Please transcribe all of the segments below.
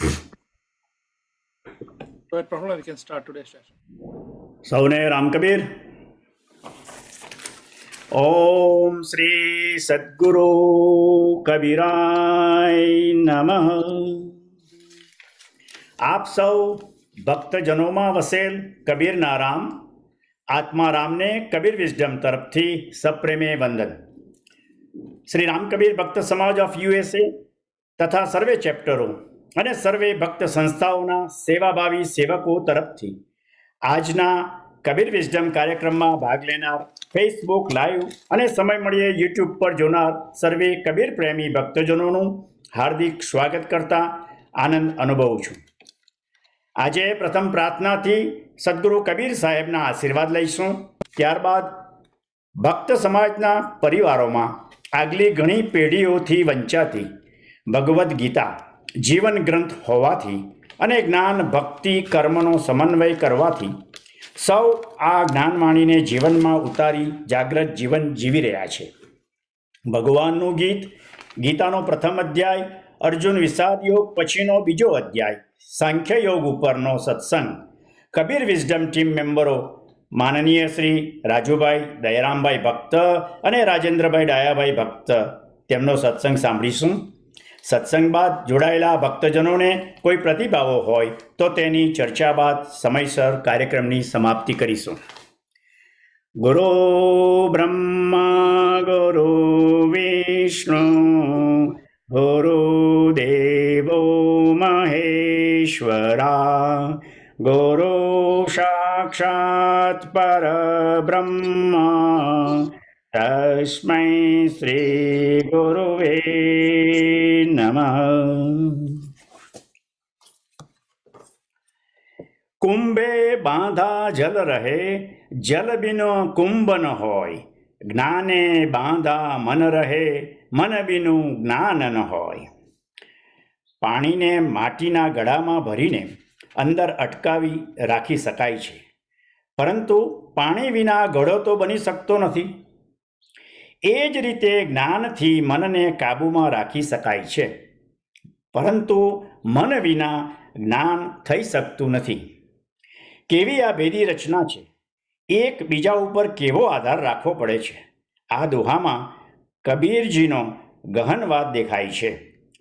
Go ahead, Prafula, ઓમ શ્રી સદગુરુ કબીરાય નમઃ આપ સૌ ભક્તજનોમાં વસેલ કબીરના રામ આત્મારામને કબીર વિઝડમ તરફથી સપ્રેમે વંદન શ્રી રામકબીર ભક્ત સમાજ ઓફ યુએસએ તથા સર્વે ચેપ્ટરો અને સર્વે ભક્ત સંસ્થાઓના સેવાભાવી સેવકો તરફથી આજના કબીર વિઝડમ કાર્યક્રમમાં ભાગ લેનાર ફેસબુક લાઈવ અને સમય મળીએ યુટ્યુબ પર જોનાર સર્વે કબીર પ્રેમી ભક્તજનોનું હાર્દિક સ્વાગત કરતા આનંદ અનુભવું છું. આજે પ્રથમ પ્રાર્થનાથી સદગુરુ કબીર સાહેબના આશીર્વાદ લઈશું. ત્યારબાદ ભક્ત સમાજના પરિવારોમાં આગલી ઘણી પેઢીઓથી વંચાતી ભગવદ્ ગીતા જીવન ગ્રંથ હોવાથી અને જ્ઞાન, ભક્તિ, કર્મનો સમન્વય કરવાથી સૌ આ જ્ઞાન વાણીને જીવનમાં ઉતારી જાગ્રત જીવન જીવી રહ્યા છે. ભગવાનનું ગીત, ગીતાનો પ્રથમ અધ્યાય, અર્જુન વિષાદ યોગ, પછીનો બીજો અધ્યાય, સાંખ્ય યોગ ઉપરનો સત્સંગ, કબીર વિઝડમ ટીમ મેમ્બરો, માનનીય શ્રી રાજુભાઈ દયારામભાઈ ભક્ત અને રાજેન્દ્રભાઈ ડાયાભાઈ ભક્ત તેમનો સત્સંગ સાંભળીશું. સત્સંગ બાદ જોડાયેલા ભક્તજનોને કોઈ પ્રતિભાવો હોય તો તેની ચર્ચા બાદ સમયસર કાર્યક્રમની સમાપ્તિ કરીશું. ગુરુ બ્રહ્મા, ગુરુ વિષ્ણુ ગુરુદેવો મહેશ્વરા, ગુરુ સાક્ષાત પરબ્રહ્મા, તસ્મૈ શ્રી ગુરુવે નમઃ કુંભે બાંધા જલ રહે, જલ બિનો કુંભ ન હોય. જ્ઞાને બાંધા મન રહે, મન બિનું જ્ઞાન ન હોય. પાણીને માટીના ગળામાં ભરીને અંદર અટકાવી રાખી શકાય છે. પરંતુ પાણી વિના ગળો તો બની શકતો નથી. એ જ રીતે જ્ઞાનથી મનને કાબૂમાં રાખી શકાય છે. પરંતુ મન વિના જ્ઞાન થઈ શકતું નથી. કેવી આ ભેદી રચના છે? એક બીજા ઉપર કેવો આધાર રાખવો પડે છે? આ દોહામાં કબીરજીનો ગહનવાદ દેખાય છે.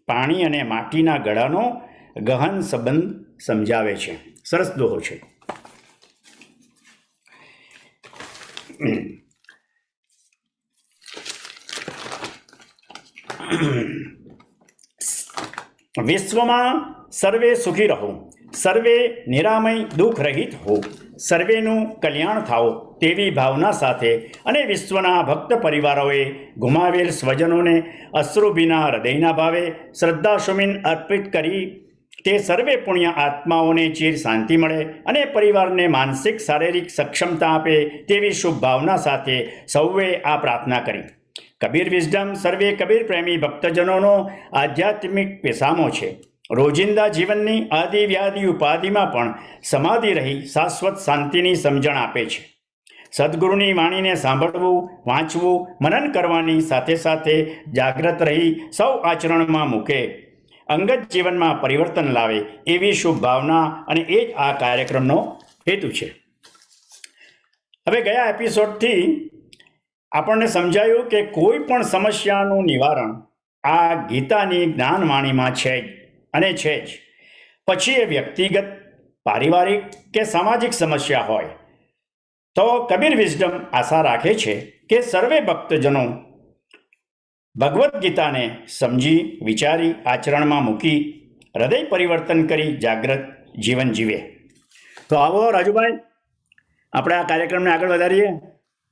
પાણી અને માટીના ગળાનો ગહન સંબંધ સમજાવે છે. સરસ દોહો છે. વિશ્વમાં સર્વે સુખી રહો સર્વે નિરામય દુઃખ રહિત હો સર્વેનું કલ્યાણ થાઓ તેવી ભાવના સાથે અને વિશ્વના ભક્ત પરિવારોએ ગુમાવેલ સ્વજનોને અશ્રુભીના હૃદયના ભાવે શ્રદ્ધાશુમિન અર્પિત કરી તે સર્વે પુણ્ય આત્માઓને ચીર શાંતિ મળે અને પરિવારને માનસિક શારીરિક સક્ષમતા આપે તેવી શુભ ભાવના સાથે સૌએ આ પ્રાર્થના કરી. કબીર વિઝડમ સર્વે કબીર પ્રેમી ભક્તજનોનો આધ્યાત્મિક પેશામો છે. રોજિંદા જીવનની આદિ વ્યાધિ ઉપાધિમાં પણ સમાધિ રહી શાશ્વત શાંતિની સમજણ આપે છે. સદગુરુની વાણીને સાંભળવું, વાંચવું, મનન કરવાની સાથે સાથે જાગ્રત રહી સૌ આચરણમાં મૂકે. અંગત જીવનમાં પરિવર્તન લાવે એવી શુભ ભાવના અને એ જ આ કાર્યક્રમનો હેતુ છે. હવે ગયા એપિસોડથી આપણને સમજાયું કે કોઈ પણ સમસ્યાનું નિવારણ આ ગીતાની જ્ઞાનવાણીમાં છે જ અને છે જ. પછી એ વ્યક્તિગત, પારિવારિક કે સામાજિક સમસ્યા હોય. તો કબીર વિઝડમ આશા રાખે છે કે સર્વે ભક્તજનો ભગવદ્ ગીતાને સમજી, વિચારી, આચરણમાં મૂકી, હૃદય પરિવર્તન કરી જાગ્રત જીવન જીવે. તો આવો રાજુભાઈ, આપણે આ કાર્યક્રમને આગળ વધારીએ.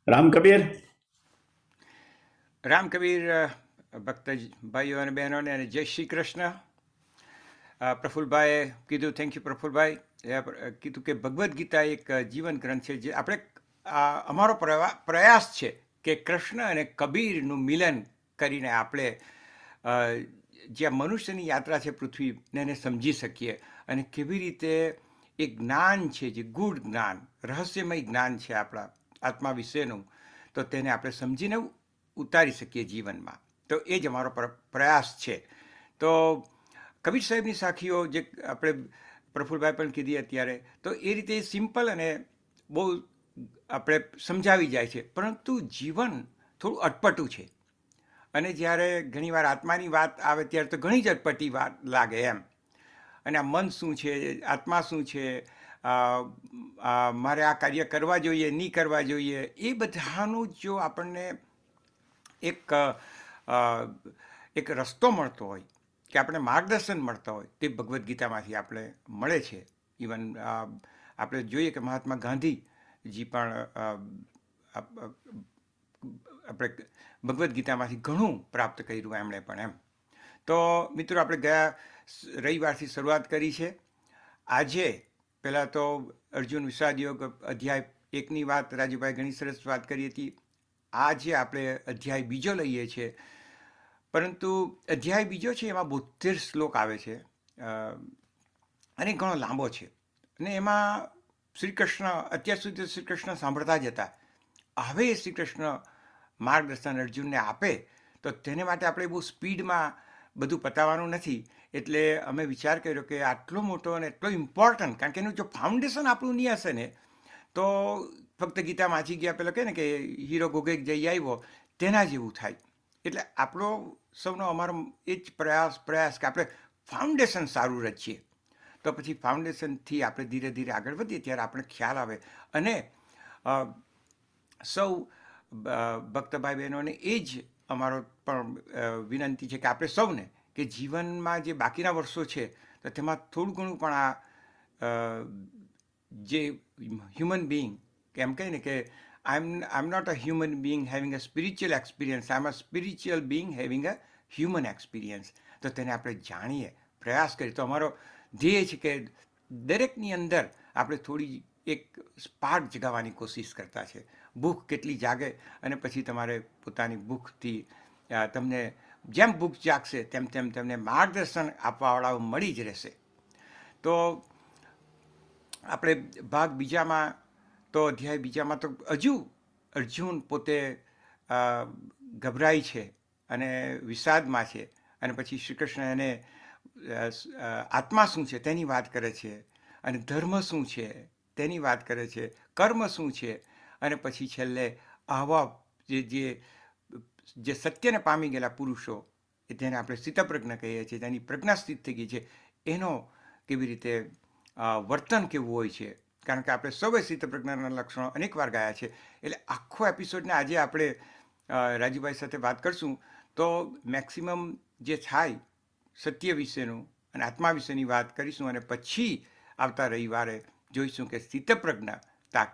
રામ કબીર. રામ કબીર ભક્ત ભાઈઓ અને બહેનોને અને જય શ્રી કૃષ્ણ. પ્રફુલભાઈએ કીધું થેન્ક યુ પ્રફુલ્લભાઈ એ કીધું કે ભગવદ્ ગીતા એક જીવન ગ્રંથ છે જે આપણે અમારો પ્રયાસ છે કે કૃષ્ણ અને કબીરનું મિલન કરીને આપણે જે મનુષ્યની યાત્રા છે પૃથ્વીને એને સમજી શકીએ અને કેવી રીતે એ જ્ઞાન છે, જે ગૂઢ જ્ઞાન, રહસ્યમય જ્ઞાન છે આપણા આત્મા વિશેનું, તો તેને આપણે સમજીને ઉતારી શકીએ જીવનમાં. તો એ જ અમારો પ્ર- પ્રયાસ છે. તો કબીર સાહેબની સાખીઓ જે આપણે પ્રફુલભાઈ પણ કીધી અત્યારે, તો એ રીતે સિમ્પલ અને બહુ આપણે સમજાવી જાય છે. પરંતુ જીવન થોડું અટપટું છે. અને જ્યારે ઘણીવાર આત્માની વાત આવે ત્યારે તો ઘણી જ અટપટી વાત લાગે એમ. અને આ મન શું છે, આત્મા શું છે મારે આ કાર્ય કરવા જોઈએ, નહીં કરવા જોઈએ, એ બધાનું જો આપણને એક એક રસ્તો મળતો હોય કે આપણે માર્ગદર્શન મળતા હોય તે ભગવદ્ ગીતામાંથી આપણે મળે છે. ઇવન આપણે જોઈએ કે મહાત્મા ગાંધીજી પણ આપણે ભગવદ્ ગીતામાંથી ઘણું પ્રાપ્ત કર્યું એમણે પણ એમ. તો મિત્રો આપણે ગયા રવિવારથી શરૂઆત કરી છે. આજે પહેલાં તો અર્જુન વિષાદ યોગ અધ્યાય એકની વાત રાજુભાઈ ઘણી સરસ વાત કરી હતી. આજે આપણે અધ્યાય બીજો લઈએ છીએ પરંતુ અધ્યાય બીજો છે એમાં બોતેર શ્લોક આવે છે અને ઘણો લાંબો છે. અને એમાં શ્રી કૃષ્ણ અત્યાર સુધી શ્રી કૃષ્ણ સાંભળતા જ હતા. હવે શ્રી કૃષ્ણ માર્ગદર્શન અર્જુનને આપે, તો તેને માટે આપણે બહુ સ્પીડમાં બધું પતાવવાનું નથી. એટલે અમે વિચાર કર્યો કે આટલો મોટો અને એટલો ઇમ્પોર્ટન્ટ કારણ કે એનું જો ફાઉન્ડેશન આપણું નહીં હશે ને, તો ફક્ત ગીતા વાંચી ગયા પેલો કહે ને કે હીરો ગોગેક જઈ આવ્યો, તેના જેવું થાય. એટલે આપણો સૌનો અમારો એ જ પ્રયાસ પ્રયાસ કે આપણે ફાઉન્ડેશન સારું રચીએ. તો પછી ફાઉન્ડેશનથી આપણે ધીરે ધીરે આગળ વધીએ ત્યારે આપણે ખ્યાલ આવે. અને સૌ ભક્તભાઈ બહેનોને એ જ અમારો પણ વિનંતી છે કે આપણે સૌને કે જીવનમાં જે બાકીના વર્ષો છે, તો તેમાં થોડું ઘણું પણ આ જે હ્યુમન બિંગ કે એમ કહે કે I am I am not a human being having a spiritual experience I am a spiritual being having a human experience તો તેને આપણે જાણીએ, પ્રયાસ કરીએ. તો અમારો ધ્યેય છે કે દરેકની અંદર આપણે થોડી એક સ્પાર્ક જગાવવાની કોશિશ કરતા છે. ભૂખ કેટલી જાગે અને પછી તમારે પોતાની ભૂખથી તમને જેમ ભૂખ જાગશે તેમ તેમ તેમને માર્ગદર્શન આપવાવાળાઓ મળી જ રહેશે. તો આપણે ભાગ બીજામાં તો અધ્યાય બીજામાં તો હજુ અર્જુન પોતે ગભરાય છે અને વિષાદમાં છે અને પછી શ્રી કૃષ્ણ એને આત્મા શું છે તેની વાત કરે છે અને ધર્મ શું છે તેની વાત કરે છે, કર્મ શું છે અને પછી છેલ્લે આવા જે જે જે સત્યને પામી ગયેલા પુરુષો એ તેને આપણે સ્થિતપ્રજ્ઞ કહીએ છીએ તેની પ્રજ્ઞા સ્થિત થઈ ગઈ છે, એનો કેવી રીતે વર્તન કેવું હોય છે કારણ કે આપણે સૌએ સ્થિતપ્રજ્ઞાના લક્ષણો અનેકવાર ગાયા છે. એટલે આખો એપિસોડને આજે આપણે રાજુભાઈ સાથે વાત કરશું. તો મેક્સિમમ જે થાય સત્ય વિશેનું અને આત્મા વિશેની વાત કરીશું અને પછી આવતા રવિવારે જોઈશું કે સ્થિતપ્રજ્ઞા તા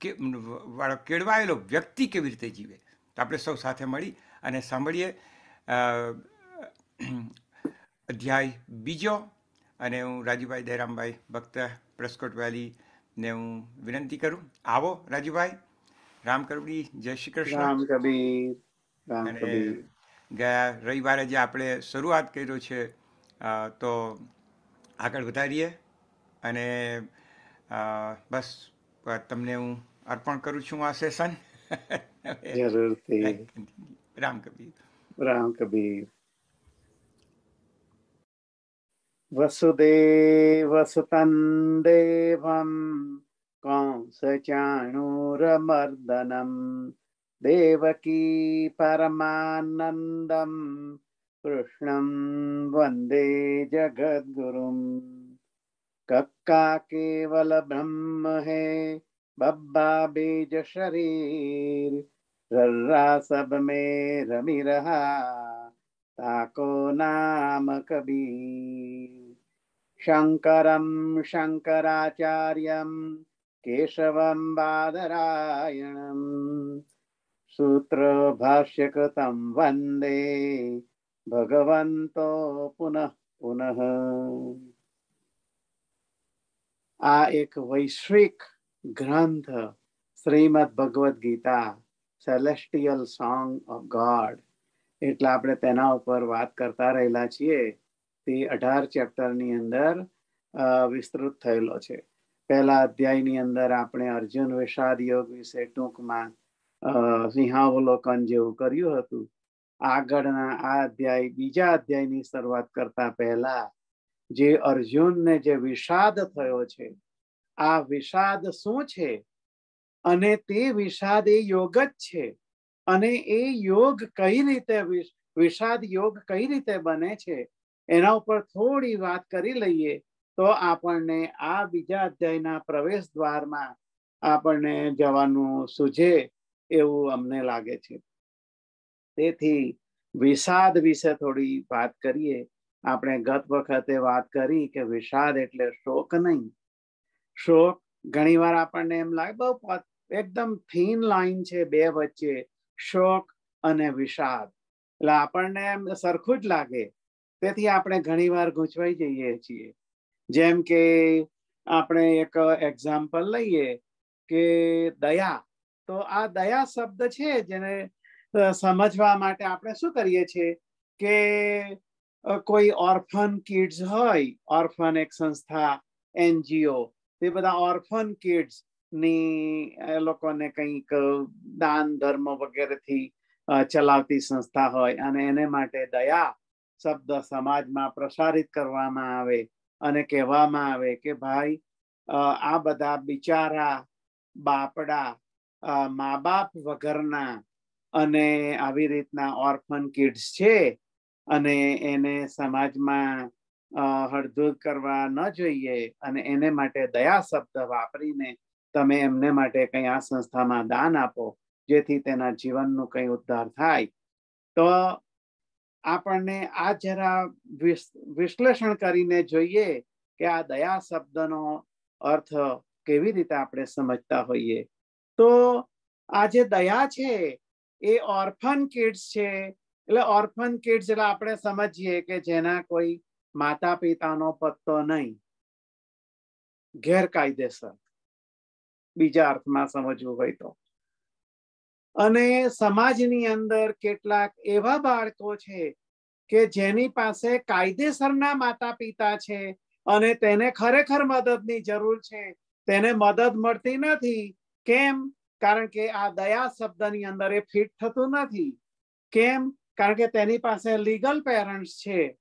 કે, વાળો કેળવાયેલો વ્યક્તિ કેવી રીતે જીવે. તો આપણે સૌ સાથે મળી અને સાંભળીએ અધ્યાય બીજો. અને હું રાજુભાઈ દયરામભાઈ ભક્ત પ્રસ્કોટ વેલીને હું વિનંતી કરું. આવો રાજુભાઈ. રામ કરવડી જય શ્રી કૃષ્ણ. રામ કબીર અને ગયા રવિવારે જે આપણે શરૂઆત કર્યો છે તો આગળ વધારીએ. અને બસ તમને હું અર્પણ કરું છું આ સેશન. જરૂરથી. રામ કબીર. રામ કબીર. वसुदेवसुतं देवं कंसचाणूरमर्दनं देवकी परमानन्दं कृष्णं वन्दे जगद्गुरुं कक्काकेवलब्रह्म हे बब्बा बीजशरीर रर्रा सब में रमि रहा ताको नाम कबीर शंकरम शंकराचार्यम केशवम बादरायणम सूत्र भाष्यकृतं वन्दे ભગવંતો પુનઃ પુનઃ આ એક વૈશ્વિક ગ્રંથ Shrimad Bhagavad Gita celestial song of God એટલે આપણે તેના ઉપર વાત કરતા રહેલા છીએ તે અઢાર ચેપ્ટરની અંદર વિસ્તૃત થયેલો છે. પહેલા અધ્યાયની અંદર આપણે અર્જુન વિષાદ યોગ વિશે ટૂંકમાં સિંહાવલોકન જેવું કર્યું હતું. આગળના આ અધ્યાય, બીજા અધ્યાયની શરૂઆત કરતા પહેલા, જે અર્જુનને જે વિષાદ થયો છે, આ વિષાદ શું છે? અને તે વિષાદ એ યોગ જ છે. અને એ યોગ કઈ રીતે વિષાદ યોગ કઈ રીતે બને છે? એના ઉપર થોડી વાત કરી લઈએ તો આપણને આ બીજા અધ્યાયના પ્રવેશ દ્વારમાં આપણને જવાનું સૂઝે એવું અમને લાગે છે. તેથી વિષાદ વિશે થોડી વાત કરીએ. આપણે ગત વખતે વાત કરી કે વિષાદ એટલે શોક નહીં. શોક ઘણીવાર આપણને એમ લાગે, બહુ એકદમ થીન લાઈન છે બે વચ્ચે, શોક અને વિષાદ. એટલે આપણને એમ સરખું જ લાગે તેથી આપણે ઘણી વાર ગૂંચવાઈ જઈએ છીએ. જેમ કે આપણે એક એક્ઝામ્પલ લઈએ કે દયા. તો આ દયા શબ્દ છે જેને સમજવા માટે આપણે શું કરીએ છીએ કે કોઈ ઓર્ફન કિડ્સ હોય ઓર્ફન એક સંસ્થા, એનજીઓ, તે બધા ઓર્ફન કિડ્સની લોકોને કંઈક દાન, ધર્મ વગેરેથી ચલાવતી સંસ્થા હોય અને એને માટે દયા શબ્દ સમાજમાં પ્રસારિત કરવામાં આવે અને કહેવામાં આવે કે ભાઈ આ બધા બિચારા, બાપડા મા બાપ વગરના અને આવી રીતના ઓર્ફન કિડ્સ છે અને એને સમાજમાં હળધૂત કરવા ન જોઈએ અને એને માટે દયા શબ્દ વાપરીને તમે એમને માટે કંઈ આ સંસ્થામાં દાન આપો, જેથી તેના જીવનનું કંઈ ઉદ્ધાર થાય. તો આપણને આ જરા વિશ્લેષણ કરીને જોઈએ કે આ દયા શબ્દનો અર્થ કેવી રીતે આપણે સમજતા હોઈએ. તો આ જે દયા છે એ ઓર્ફન કિડ્સ છે. એટલે ઓર્ફન કિડ્સ એટલે આપણે સમજીએ કે જેના કોઈ માતા પિતાનો પત્તો નહીં. ગેરકાયદેસર. બીજા અર્થમાં સમજવું હોય તો. અને સમાજની અંદર કેટલાક એવા બાળકો છે કે જેની પાસે કાયદેસરના માતા પિતા છે અને તેને ખરેખર મદદની જરૂર છે. તેને મદદ મળતી નથી. કેમ? કારણ કે આ દયા શબ્દની અંદર એ ફિટ થતું નથી. કેમ? કારણ કે તેની પાસે લીગલ પેરેન્ટ્સ છે.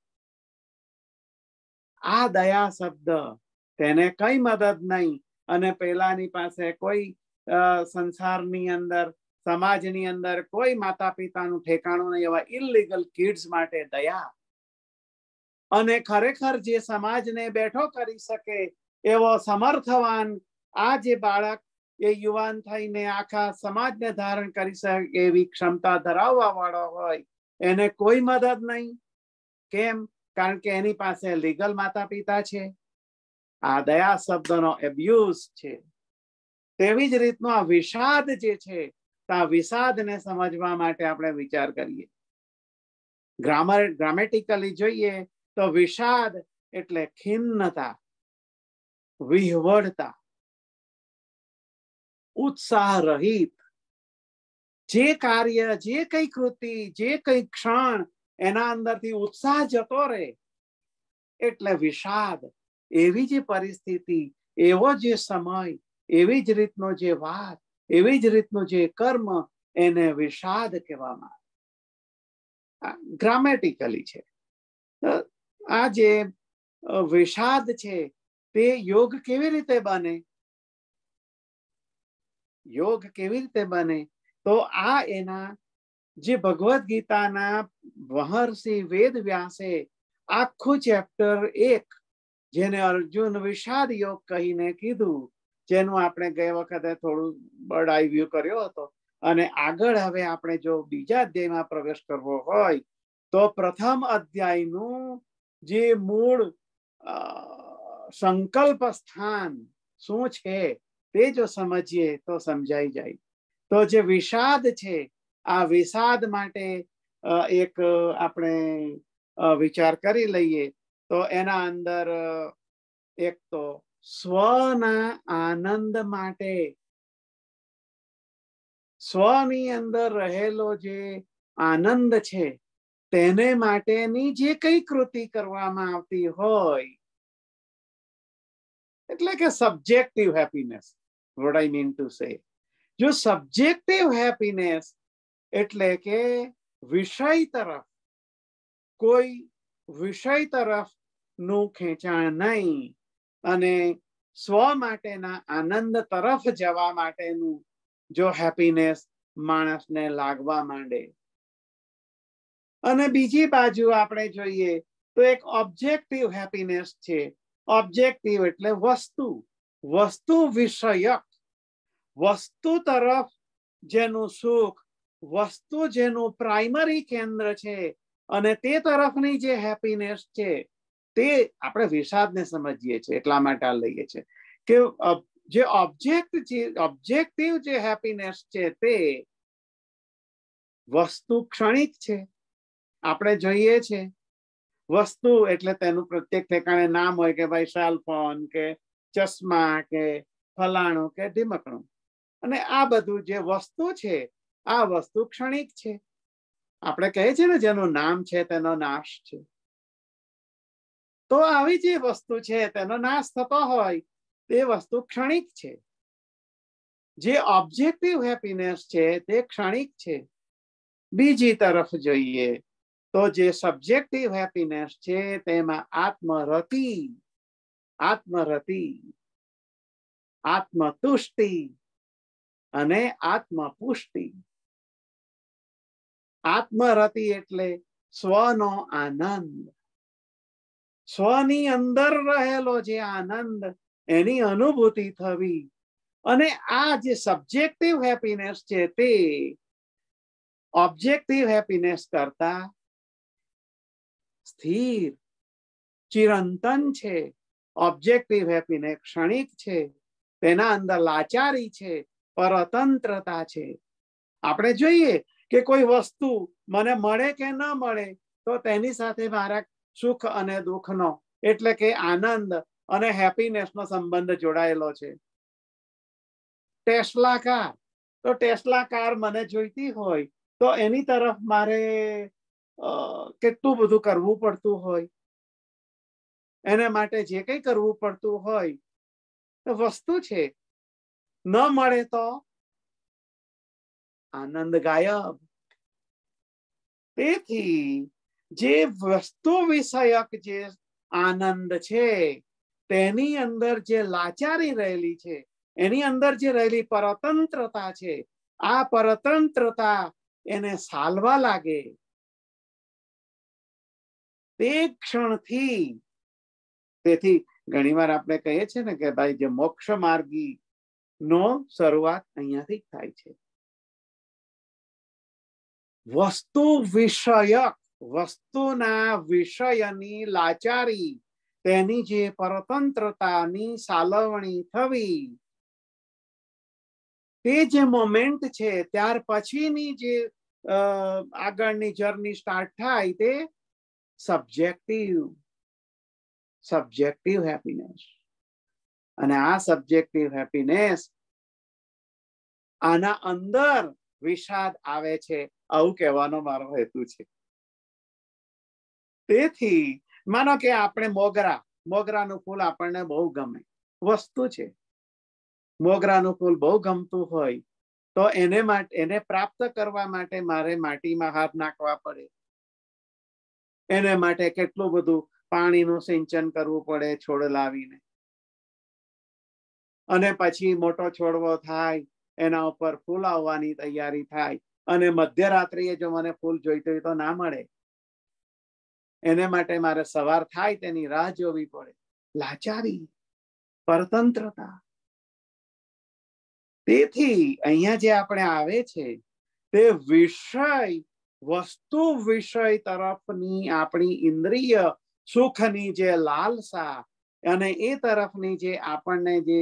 આ દયા શબ્દ તેને કઈ મદદ નહીં. અને પેલાની પાસે કોઈ સંસારની અંદર સમાજની અંદર કોઈ માતા પિતાનું ઠેકાણું નહીં, એવા ઇલીગલ કિડ્સ માટે દયા. અને ખરેખર જે સમાજને બેઠો કરી શકે એવો સમર્થવાન આ જે બાળક એ યુવાન થઈને આખા સમાજને ધારણ કરી શકે એવી ક્ષમતા ધરાવવા વાળો હોય, એને કોઈ મદદ નહીં. કેમ? કારણ કે એની પાસે લીગલ માતા પિતા છે. આ દયા શબ્દનો એબ્યુઝ છે. તેવી જ રીતનો આ વિષાદ જે છે આ વિષાદને સમજવા માટે આપણે વિચાર કરીએ. ગ્રામર ગ્રામેટિકલી જોઈએ તો વિષાદ એટલે ખિન્નતા, વિહવડતા ઉત્સાહ રહિત જે કાર્ય, જે કઈ કૃતિ, જે કઈ ક્ષણ એના અંદરથી ઉત્સાહ જતો રહે એટલે વિષાદ. એવી જે પરિસ્થિતિ, એવો જે સમય, એવી જ રીતનો જે વાત એવી જ રીતનું જે કર્મ એને વિષાદ કહેવામાં ગ્રામેટિકલી છે. આ જે વિષાદ છે, તે યોગ કેવી રીતે બને? યોગ કેવી રીતે બને? તો આ એના જે ભગવદ્ ગીતાના મહર્ષિ વેદ વ્યાસે આખું ચેપ્ટર એક, જેને અર્જુન વિષાદ યોગ કહીને કીધું જેનું આપણે ગયા વખતે થોડું બર્ડ વ્યૂ કર્યો હતો. અને આગળ હવે આપણે જો બીજા અધ્યાયમાં પ્રવેશ કરવો હોય, તો પ્રથમ અધ્યાયનું જે મૂળ સંકલ્પ સ્થાન શું છે તે જો સમજીએ તો સમજાઈ જાય. તો જે વિષાદ છે, આ વિષાદ માટે એક આપણે વિચાર કરી લઈએ. તો એના અંદર એક તો સ્વના આનંદ માટે. સ્વની અંદર રહેલો જે આનંદ છે, તેને માટેની જે કઈ કૃતિ કરવામાં આવતી હોય, એટલે કે subjective happiness what I mean to say જો સબ્જેક્ટિવ હેપીનેસ એટલે કે વિષય તરફ, કોઈ વિષય તરફનું ખેંચાણ નહીં. અને સ્વ માટેના આનંદ તરફ જવા માટેનું જો હેપીનેસ માણસને લાગવા માંડે. અને બીજી બાજુ આપણે જોઈએ તો એક ઓબ્જેક્ટિવ હેપીનેસ છે. ઓબ્જેક્ટિવ એટલે વસ્તુ. વસ્તુ વિષયક. વસ્તુ તરફ જેનું સુખ, વસ્તુ જેનું પ્રાઇમરી કેન્દ્ર છે અને તે તરફની જે હેપીનેસ છે તે આપણે વિષાદને સમજીએ છીએ, એટલા માટે આ લઈએ છીએ. કે જે ઓબ્જેક્ટ છે ઓબ્જેક્ટિવ જે હેપીનેસ છે તે વસ્તુ ક્ષણિક છે. આપણે જોઈએ છે. વસ્તુ એટલે તેનું પ્રત્યેક ઠેકાણે નામ હોય કે ભાઈ સેલફોન કે ચશ્મા કે ફલાણું કે ઢીમકણું. અને આ બધું જે વસ્તુ છે, આ વસ્તુ ક્ષણિક છે. આપણે કહે છે ને, જેનું નામ છે તેનો નાશ છે. તો આવી જે વસ્તુ છે, તેનો નાશ થતો હોય, તે વસ્તુ ક્ષણિક છે. જે ઓબ્જેક્ટિવ હેપીનેસ છે, તે ક્ષણિક છે. બીજી તરફ જોઈએ, તો જે સબ્જેક્ટિવ હેપીનેસ છે, તેમાં આત્મરતિ આત્મરતિ, આત્મતુષ્ટિ અને આત્મપુષ્ટિ. આત્મરતિ એટલે સ્વનો આનંદ. સ્વની અંદર રહેલો જે આનંદ એની અનુભૂતિ થવી. અને આ જે સબ્જેક્ટિવ હેપીનેસ છે તે ઓબ્જેક્ટિવ હેપીનેસ કરતા સ્થિર, ચિરંતન છે. ઓબ્જેક્ટિવ હેપીનેસ ક્ષણિક છે. તેના અંદર લાચારી છે, પરતંત્રતા છે. આપણે જોઈએ કે કોઈ વસ્તુ મને મળે કે ન મળે, તો તેની સાથે મારા સુખ અને દુઃખનો, એટલે કે આનંદ અને હેપીનેસનો સંબંધ જોડાયેલો છે. ટેસ્લા કાર તો ટેસ્લા કાર મને જોઈતી હોય, તો એની તરફ મારે કેટલું બધું કરવું પડતું હોય? એને માટે જે કંઈ કરવું પડતું હોય? વસ્તુ છે, ન મળે તો આનંદ ગાયબ. તેથી જે વસ્તુ વિષયક જે આનંદ છે, તેની અંદર જે લાચારી રહેલી છે, એની અંદર જે રહેલી પરતંત્રતા છે, આ પરતંત્રતા એને સાલવા લાગે. તે ક્ષણથી, તેથી ઘણીવાર આપણે કહીએ છીએ ને કે ભાઈ જે મોક્ષ માર્ગી નો શરૂઆત અહીંયાથી થાય છે. વસ્તુ વિષયક વસ્તુના વિષયની લાચારી, તેની જે પરતંત્રતાની સાલવણી થવી. તે જે મોમેન્ટ છે, ત્યાર પછીની જે આગળની જર્ની સ્ટાર્ટ થાય તે સબ્જેક્ટિવ સબ્જેક્ટિવ હેપીનેસ અને આ સબ્જેક્ટિવ હેપીનેસ આના અંદર વિષાદ આવે છે, આવું કહેવાનો મારો હેતુ છે. તેથી માનો કે આપણે મોગરા, મોગરાનું ફૂલ આપણને બહુ ગમે. વસ્તુ છે. મોગરાનું ફૂલ બહુ ગમતું હોય તો એને માટે, એને પ્રાપ્ત કરવા માટે મારે માટીમાં હાથ નાખવા પડે. એને માટે કેટલું બધું પાણીનું સિંચન કરવું પડે છોડ લાવીને. અને પછી મોટો છોડવો થાય, એના ઉપર ફૂલ આવવાની તૈયારી થાય. અને મધ્યરાત્રિએ જો મને ફૂલ જોઈતું હોય તો ના મળે. એને માટે મારે સવાર થાય તેની રાહ જોવી પડે. લાચારી પરતંત્રતા. તેથી અહીંયા જે આપણે આવે છે, તે વિષય, વસ્તુ વિષય તરફની આપણી ઇન્દ્રિય સુખની જે લાલસા અને એ તરફની જે આપણને જે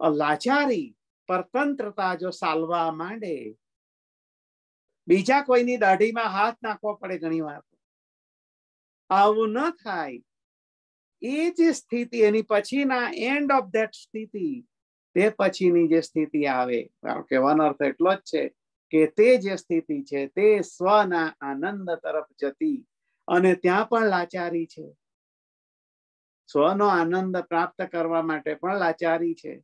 લાચારી, પરતંત્રતા જો સાલવા માંડે, બીજા કોઈની દાઢીમાં હાથ નાખવો પડે ઘણી વાર આવું ન થાય. એ જે સ્થિતિ, એની પછીના એન્ડ ઓફ ધેટ સ્થિતિ, તે પછીની જે સ્થિતિ આવે. કહેવાનો અર્થ એટલો જ છે કે તે જે સ્થિતિ છે, તે સ્વના આનંદ તરફ જતી અને ત્યાં પણ લાચારી છે. સ્વનો આનંદ પ્રાપ્ત કરવા માટે પણ લાચારી છે.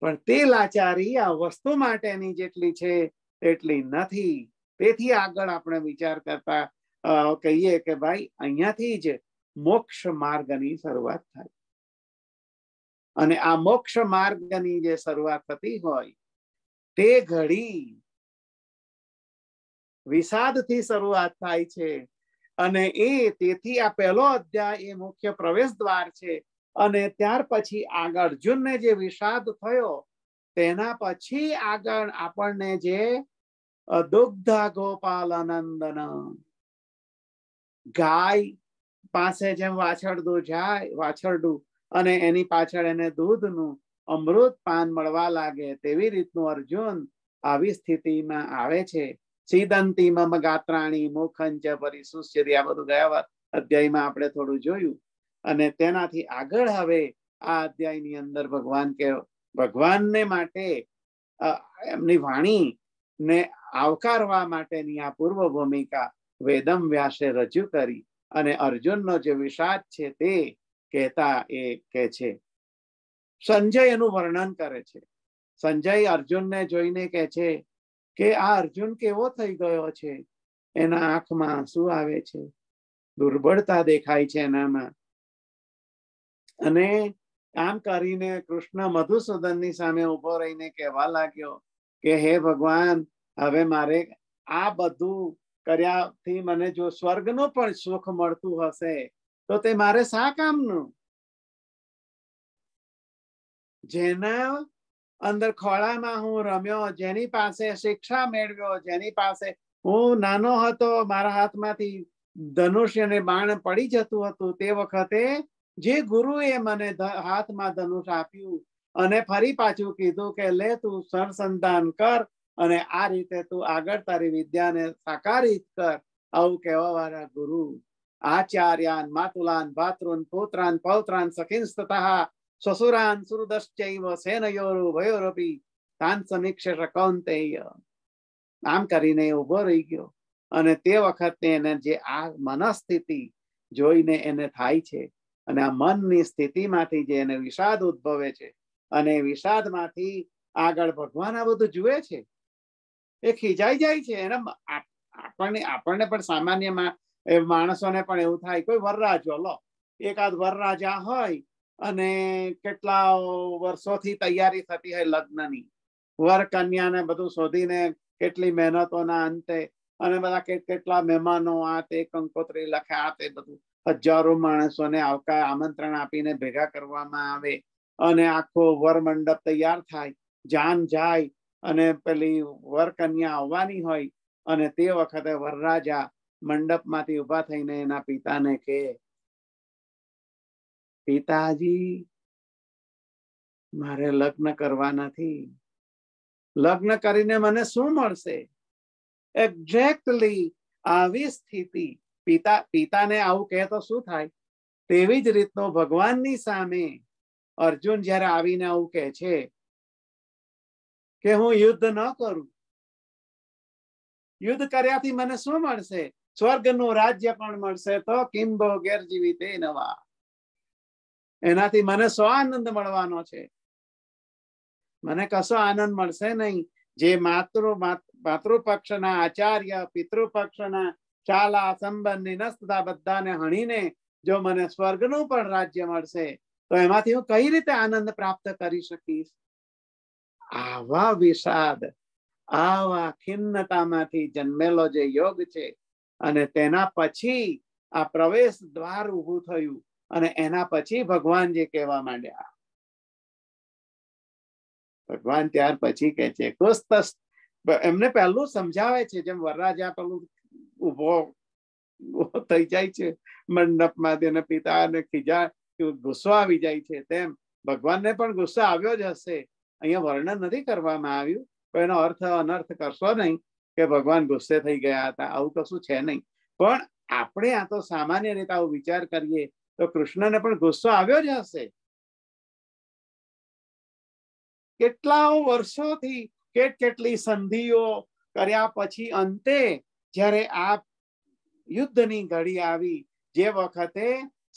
પણ તે લાચારી આ વસ્તુ માટેની જેટલી છે, તેટલી નથી. તેથી આગળ આપણે વિચાર કરતા કહીએ કે ભાઈ, અહીંયાથી જ મોક્ષ માર્ગની શરૂઆત થાય. અને આ મોક્ષ માર્ગની જે શરૂઆત થતી હોય, તે ઘડી વિષાદથી શરૂઆત થાય છે. અને એ તેથી આ પહેલો અધ્યાય એ મુખ્ય પ્રવેશ દ્વાર છે. અને ત્યાર પછી આગળ અર્જુનને જે વિષાદ થયો, તેના પછી આગળ આપણને જે દુગ્ધ ગોપાલ નંદન ગાય પાસે જેમ વાછરડું જાય, વાછરડું અને એની પાછળ એને દૂધનું અમૃત પાન મળવા લાગે તેવી રીતનું અર્જુન આવી સ્થિતિમાં આવે છે. સિદંતી મમ ગાત્રાણી મુખંચ પરિસુષ્યતિ આ બધું ગયા અધ્યાયમાં આપણે થોડું જોયું. અને તેનાથી આગળ હવે આ અધ્યાયની અંદર ભગવાન કે, ભગવાનને માટે એમની વાણી ને આવકારવા માટેની આ પૂર્વ ભૂમિકા વેદમ વ્યાસે રજૂ કરી અને અર્જુનનો જે વિષાદ છે તે કહેતા એ કે છે. સંજય એનું વર્ણન કરે છે. સંજય અર્જુનને જોઈને કહે છે કે આ અર્જુન કેવો થઈ ગયો છે? એના આંખમાં આંસુ આવે છે. દુર્બળતા દેખાય છે એનામાં. અને આમ કરીને કૃષ્ણ મધુસૂદનની સામે ઊભો રહીને કહેવા લાગ્યો કે, હે ભગવાન, હવે મારે આ બધું કર્યાથી મને જો સ્વર્ગનું પણ સુખ મળતું હશે, તો તે મારે શા કામનું? જેના અંદર ખોળામાં હું રમ્યો, જેની પાસે શિક્ષા મેળવ્યો, જેની પાસે હું નાનો હતો, મારા હાથમાંથી ધનુષ્ય અને બાણ પડી જતું હતું, તે વખતે જે ગુરુએ મને હાથમાં ધનુષ આપ્યું અને ફરી પાછું કીધું કે, લે તું સરસંધાન કર અને આ રીતે તું આગળ તારી વિદ્યાને સાકારિત કર. આવું કહેવા વાળા ગુરુ આચાર્યાન, માતુલાન, ભાતૃન, પુત્રાન, પૌત્રાન, સખિંસ્તતઃ, સસુરાન, સુરદશ્ચૈવ, સેનયોરુ ભયોરપી તાન સમીક્ષ કૌંતેય. આમ કરીને ઊભો રહી ગયો. અને તે વખતે એને જે આ મનસ્થિતિ જોઈને એને થાય છે અને આ મનની સ્થિતિમાંથી જે એને વિષાદ ઉદ્ભવે છે અને વિષાદમાંથી આગળ ભગવાન આ બધું જુએ છે એ ખીજાઈ જાય છે. એને આપણને આપણને પણ સામાન્યમાં એ માણસોને પણ એવું થાય, કોઈ વરરાજો, લો, એકાદ વરરાજા હોય અને કેટલા વર્ષોથી તૈયારી થતી હોય લગ્નની. વર કન્યાને બધું શોધીને કેટલી મહેનતોના અંતે અને બધા કેટલા મહેમાનો આ તે કંકોત્રી લખે, આ તે બધું. હજારો માણસોને આવકાર આમંત્રણ આપીને ભેગા કરવામાં આવે અને આખો વર મંડપ તૈયાર થાય. જાન જાય અને પેલી વરકન્યા આવવાની હોય અને તે વખતે વરરાજા મંડપમાંથી ઊભા થઈને એના પિતાને કે પિતાજી, મારે લગ્ન કરવા નથી. લગ્ન કરીને મને શું મળશે? એક્ઝેક્ટલી આવી સ્થિતિ. પિતા, પિતાને આવું કહે તો શું થાય? તેવી જ રીતનો ભગવાનની સામે અર્જુન જ્યારે આવીને આવું કહે છે કે હું યુદ્ધ ન કરું. યુદ્ધ કર્યાથી મને શું મળશે? સ્વર્ગનું રાજ્ય પણ મળશે. તો કિંબો ગેરજીવી તે નવા. એનાથી મને સો આનંદ મળવાનો છે. મને કશો આનંદ મળશે નહીં. જે માતૃ માતૃપક્ષના આચાર્ય, પિતૃપક્ષના શાલા સંબંધી નસ્તા બધાને હણીને જો મને સ્વર્ગનું પણ રાજ્ય મળશે, તો એમાંથી હું કઈ રીતે આનંદ પ્રાપ્ત કરી શકીશ? આવા વિષાદ, આવા ખિન્નતામાંથી જન્મેલો જે યોગ છે અને તેના પછી આ પ્રવેશ દ્વાર ઊભું થયું અને એના પછી ભગવાન જે કહેવા માંડ્યા. ભગવાન ત્યાર પછી કે છે, કુસ્ત એમને પહેલું સમજાવે છે, જેમ વરરાજા પેલું ઊભો ઊભો થઈ જાય છે મંડપમાં તેને પિતા અને ખીજા ગુસ્સો આવી જાય છે તેમ. ભગવાનને પણ ગુસ્સો આવ્યો જ હશે. અહીંયા વર્ણન નથી કરવામાં આવ્યું, પણ એનો અર્થ અનર્થ કરશો નહીં કે ભગવાન ગુસ્સે થઈ ગયા હતા, આવું કશું છે નહીં. પણ આપણે આ તો સામાન્ય રીતે આવું વિચાર કરીએ તો કૃષ્ણને પણ ગુસ્સો આવ્યો જ હશે. કેટલા વર્ષોથી કેટ કેટલી સંધિઓ કર્યા પછી અંતે જ્યારે આ યુદ્ધની ઘડી આવી, જે વખતે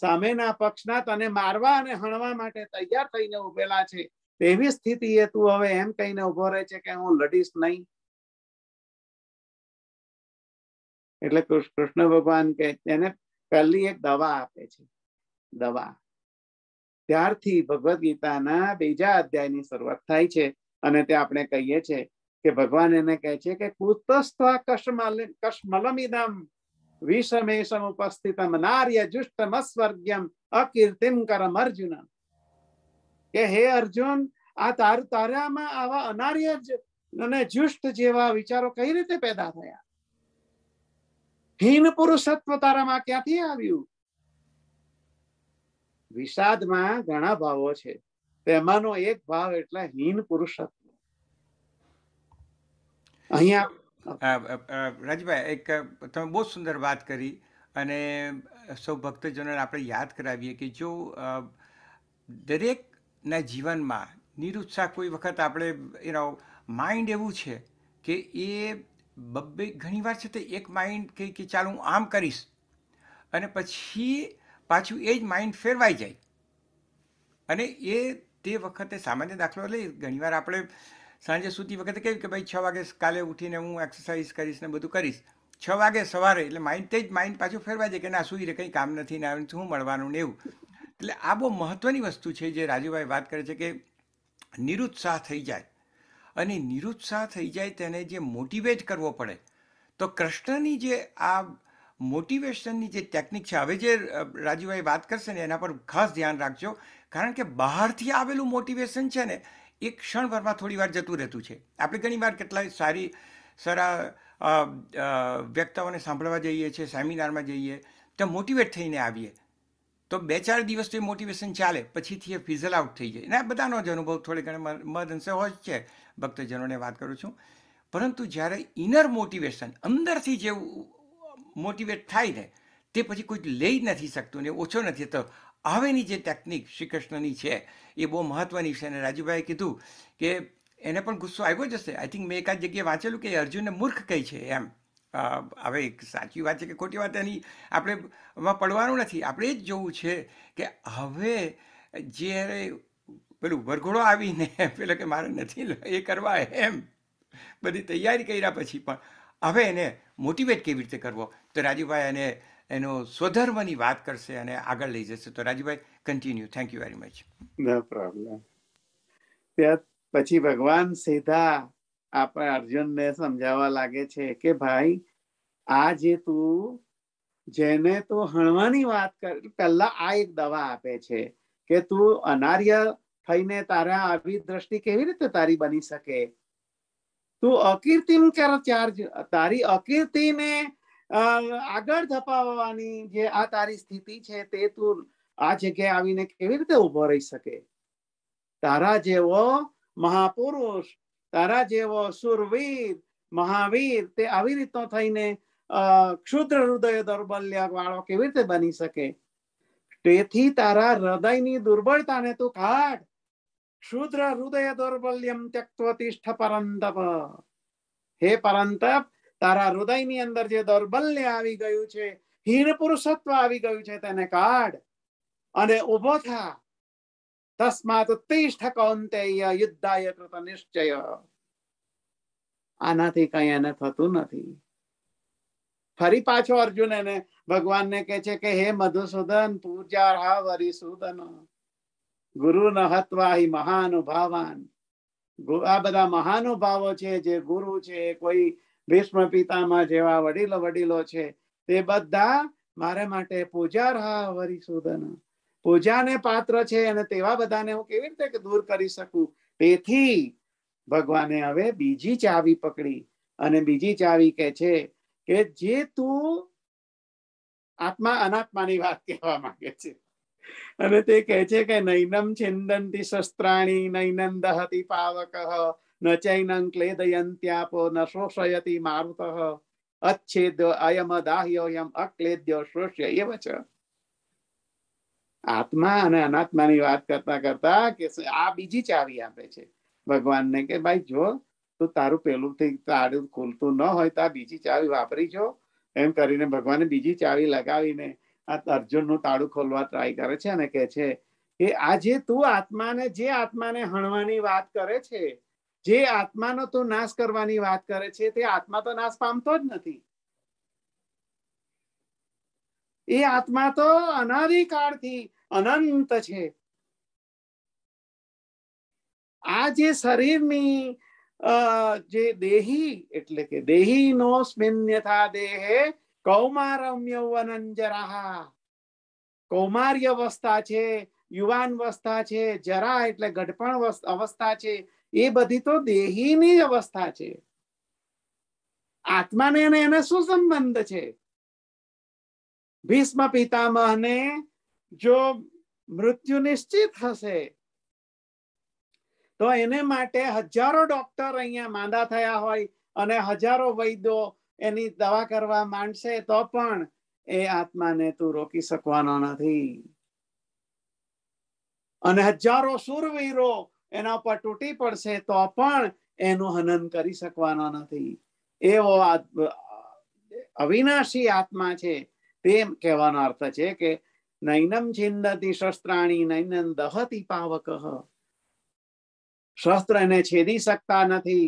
સામેના પક્ષના તને મારવા અને હણવા માટે તૈયાર થઈને ઉભેલા છે તેવી સ્થિતિએ તું હવે એમ કહીને ઊભો રહે છે કે હું લડીશ નહીં? એટલે કૃષ્ણ ભગવાન કે એને પહેલી એક દવા આપે છે. દવા. ત્યારથી ભગવદ્ ગીતાના બીજા અધ્યાયની શરૂઆત થાય છે અને તે આપણે કહીએ છીએ કે ભગવાન એને કહે છે કે, કુતસ્થા કશમલ, કશમલમિદમ વિષમેશમ ઉપસ્થિતમ નાર્ય જુષ્ટમ સ્વર્ગ્યમ અકીર્તિમ કરમ અર્જુન કે હે અર્જુન, આ તાર, તારામાં આવા અનાર્ય અને જુષ્ટ જેવા વિચારો કઈ રીતે પેદા થયા? હીન પુરુષત્વ તારામાં ક્યાંથી આવ્યું? વિષાદમાં ઘણા ભાવો છે. તેમાંનો એક ભાવ એટલે હીન પુરુષત્વ. અહીંયા રાજભાઈ, એક, તમે બહુ સુંદર વાત કરી અને સૌ ભક્તજનોને આપણે યાદ કરાવીએ કે જો દરેકના જીવનમાં નિરુત્સાહ કોઈ વખત આપણે એનો માઇન્ડ એવું છે કે એ બબ્બે ઘણીવાર છે તે એક માઇન્ડ કે કે ચાલ હું આમ કરીશ અને પછી પાછું એ જ માઇન્ડ ફેરવાઈ જાય. અને એ તે વખતે સામાન્ય દાખલો લઈ ઘણીવાર આપણે સાંજે સૂતી વખતે કહ્યું કે ભાઈ છ વાગે કાલે ઉઠીને હું એક્સરસાઇઝ કરીશ ને બધું કરીશ. છ વાગે સવારે એટલે માઇન્ડ તે જ માઇન્ડ પાછું ફેરવાઈ જાય કે ના, સુઈ રે, કંઈ કામ નથી ને શું મળવાનું ને એવું. એટલે આ બહુ મહત્ત્વની વસ્તુ છે જે રાજુભાઈ વાત કરે છે કે નિરુત્સાહ થઈ જાય. અને નિરુત્સાહ થઈ જાય તેને જે મોટિવેટ કરવો પડે, તો કૃષ્ણની જે આ મોટિવેશનની જે ટેકનિક છે, હવે જે રાજુભાઈ વાત કરશે ને એના પર ખાસ ધ્યાન રાખજો, કારણ કે બહારથી આવેલું મોટિવેશન છે ને, એ ક્ષણભરમાં થોડી વાર જતું રહેતું છે. આપણે ઘણી વાર કેટલાય સારી, સારા વ્યક્તાઓને સાંભળવા જઈએ છીએ, સેમિનારમાં જઈએ, તો મોટિવેટ થઈને આવીએ. તો બે ચાર દિવસ તો એ મોટિવેશન ચાલે. પછીથી એ ફિઝલ આઉટ થઈ જાય. અને આ બધાનો જ અનુભવ થોડે ઘણા મદ અંશે હોય છે. ભક્તજનોને વાત કરું છું. પરંતુ જ્યારે ઇનર મોટિવેશન અંદરથી જે મોટિવેટ થાય ને, તે પછી કોઈ લઈ નથી શકતું ને ઓછો નથી થતો. હવેની જે ટેકનિક શ્રી કૃષ્ણની છે, એ બહુ મહત્વની છે. અને રાજુભાઈએ કીધું કે એને પણ ગુસ્સો આવ્યો જ હશે. આઈ થિંક મેં એકાદ જગ્યાએ વાંચેલું કે અર્જુનને મૂર્ખ કહી છે એમ. હવે સાચી વાત છે કે ખોટી વાત એની આપણે એમાં પડવાનું નથી. આપણે જ જોવું છે કે હવે જ્યારે પેલું વરઘોડો આવીને પેલો કે મારે નથી એ કરવા એમ બધી તૈયારી કર્યા પછી પણ હવે એને મોટિવેટ કેવી રીતે કરવો? તો રાજુભાઈ એને, એનો સ્વધર્મની વાત કરશે અને આગળ લઈ જશે. તો Rajubhai continue thank you very much no problem પછી ભગવાન સીધા આપણે અર્જુનને સમજાવવા લાગે છે કે ભાઈ, આ જે તું જેને તું હણવાની વાત કર, પહેલા આ એક દવા આપે છે કે તું અનાર્ય થઈને તારા આવી દ્રષ્ટિ કેવી રીતે તારી બની શકે? તું અકીર્તિ ચાર્જ તારી અકીર્તિને આગળ ધપાવવાની જે આ તારી સ્થિતિ છે તે તું આ જગ્યાએ આવીને કેવી રીતે ઊભો રહી શકે? તારા જેવો મહાપુરુષ તારા જેવો સુરવીર, મહાવીર, તે આવી રીતનો થઈને ક્ષુદ્ર હૃદય દૌર્બલ્ય વાળો કેવી રીતે બની શકે? તેથી તારા હૃદયની દુર્બળતાને તું કાઢ. ક્ષુદ્ર હૃદય દૌર્બલ્યમ ત્યક્ત્વતિષ્ઠ પરંતપ હે પરંતપ તારા હૃદયની અંદર જે દૌર્બલ્ય આવી ગયું છે, હીન પુરુષત્વ આવી ગયું છે, તેને કાઢ અને ઊભો થા. તસ્માત ઉત્તિષ્ઠ કૌંતેય યુદ્ધાય કૃત નિશ્ચય આનાથી કઈ એને થતું નથી। ફરી પાછો અર્જુન એને ભગવાનને કે છે કે, હે મધુસૂદન પૂજા હા વરિસૂદન ગુરુ ન હત્વા મહાનુભાવાન આ બધા મહાનુભાવો છે, જે ગુરુ છે, કોઈ ભીષ્મ પિતામાં જેવા વડીલો વડીલો છે, તે બધા મારા માટે પૂજાર્હા વરિસૂદન. પૂજાને પાત્ર છે અને તેવા બધાને હું કેવી રીતે દૂર કરી શકું? તેથી ભગવાને હવે બીજી ચાવી પકડી અને બીજી ચાવી કે છે કે જે તું આત્મા અનાત્માની વાત કહેવા માંગે છે. અને તે કહે છે કે નૈનમ છિંદંતી શસ્ત્રાણી, નૈનમ દહતી પાવક, ન ચૈનં ક્લેદયંત્યાપો, ન શોષયતી મારુત, અચ્છેદ અયમ દાહ્યોયમ અક્લેદ્યો શોષ્ય, એવ છે આત્મા અને અનાત્માની વાત કરતા કરતા કે આ બીજી ચાવી આપે છે. ભગવાનને કે ભાઈ જો તું તારું પેલું થી તારું ખુલતું ન હોય તો આ બીજી ચાવી વાપરી જો. એમ કરીને ભગવાને બીજી ચાવી લગાવીને આ અર્જુનનું તાળું ખોલવા ટ્રાય કરે છે અને કે છે કે આ જે તું આત્માને, જે આત્માને હણવાની વાત કરે છે, જે આત્માનો તું નાશ કરવાની વાત કરે છે, તે આત્મા તો નાશ પામતો જ નથી. એ આત્મા તો અનાદિકાળથી અનંત છે. આ જે શરીરની જે દેહી, એટલે કે દેહી નો સ્મિન્યથા દેહે કૌમારમ કૌમાર્ય અવસ્થા છે યુવાન અવસ્થા છે, જરા એટલે ગઢપણ અવસ્થા છે, એ બધી તો દેહીની અવસ્થા છે. આત્માને અને એને શું સંબંધ છે? ભીષ્મ પિતામહને જો મૃત્યુ નિશ્ચિત હશે, તો એને માટે હજારો ડોક્ટર અહીંયા માંદા થયા હોય અને હજારો વૈદ્યો એની દવા કરવા માંડશે, તો પણ એ આત્માને તું રોકી શકવાનો નથી. અને હજારો સુરવીરો એના પર તૂટી પડશે, તો પણ એનું હનન કરી શકવાનો નથી. એવો અવિનાશી આત્મા છે, તેમ કહેવાનો અર્થ છે કે નૈનમ છિંદતી શસ્ત્રાણી નૈનમ દહતી પાવક શસ્ત્ર એને છેદી શકતા નથી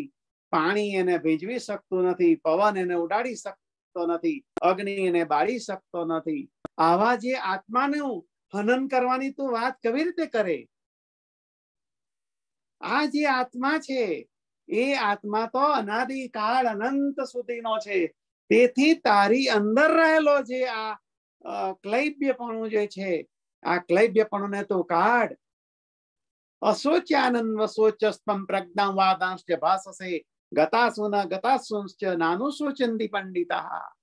પાણી એને ભીજવી શકતું નથી પવન એને ઉડાડી શકતો નથી અગ્નિ એને બાળી શકતો નથી આવા જે આત્માનું હનન કરવાની તું વાત કેવી રીતે કરે આ જે આત્મા છે એ આત્મા તો અનાદિકાળ અનંત સુધીનો છે તેથી તારી અંદર રહેલો જે આ ક્લૈબ્યપણું જે છે, આ ક્લૈબ્યપણું તો કાઢ. અશોચ્યાનંદ વશોચસ્તમ પ્રજ્ઞા વાદાંશ ભાષસે ગતાસુન ગતાસુંશ્ચ નાનું સોચંદી પંડિતા.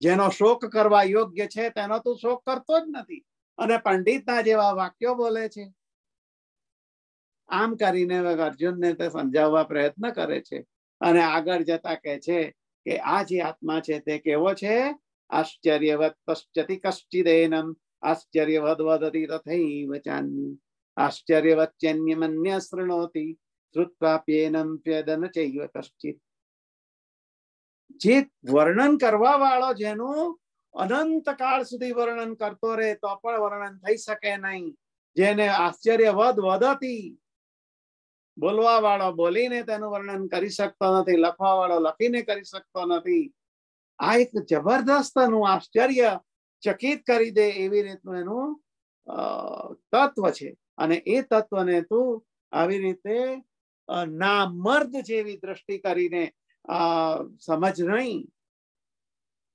જેનો શોક કરવા યોગ્ય છે, તેનો તું શોક કરતો જ નથી. અને પંડિતના જેવા વાક્યો બોલે છે. આમ કરીને અર્જુનને તે સમજાવવા પ્રયત્ન કરે છે. અને આગળ જતા કહે છે કે આ જે આત્મા છે તે કેવો છે? આશ્ચર્યવત પશ્ચતિ કશ્ચિદેનમ આશ્ચર્યવદ વદતી તથૈવ ચાન્યુ. આશ્ચર્યવચ્ચન્યમન્ય શૃણોતિ શ્રુત્વાપ્યેનમ પ્યદન ચૈવ કશ્ચિત જે વર્ણન કરવા વાળો જેનું અનંત કાળ સુધી વર્ણન કરતો રહે તો પણ વર્ણન થઈ શકે નહીં. જેને આશ્ચર્યવદ વદતી બોલવા વાળો બોલીને તેનું વર્ણન કરી શકતો નથી લખવા વાળો લખીને કરી શકતો નથી. આ એક જબરદસ્તનું આશ્ચર્ય ચકિત કરી દે એવી રીતનું એનું તત્વ છે. અને એ તત્વને તું આવી રીતે ના નામર્દ જેવી દ્રષ્ટિ કરીને સમજ નહીં.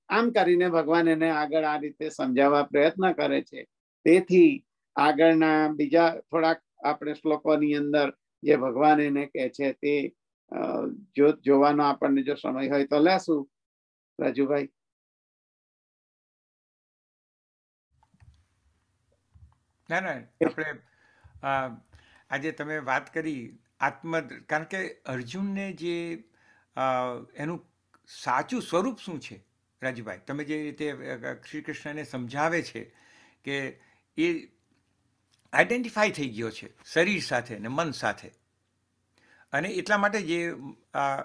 આમ કરીને ભગવાન એને આગળ આ રીતે સમજાવવા પ્રયત્ન કરે છે. તેથી આગળના બીજા થોડાક આપણે શ્લોકોની અંદર જે ભગવાન એને કહે છે તે અ, જો જોવાનો આપણને જો સમય હોય તો લેશું. રાજુભાઈ. ના ના આપણે આજે તમે વાત કરી આત્મ કારણ કે અર્જુનને જે એનું સાચું સ્વરૂપ શું છે? રાજુભાઈ તમે જે રીતે શ્રી કૃષ્ણને સમજાવે છે કે એ આઈડેન્ટિફાઈ થઈ ગયો છે, શરીર સાથે ને મન સાથે. અને એટલા માટે જે, આ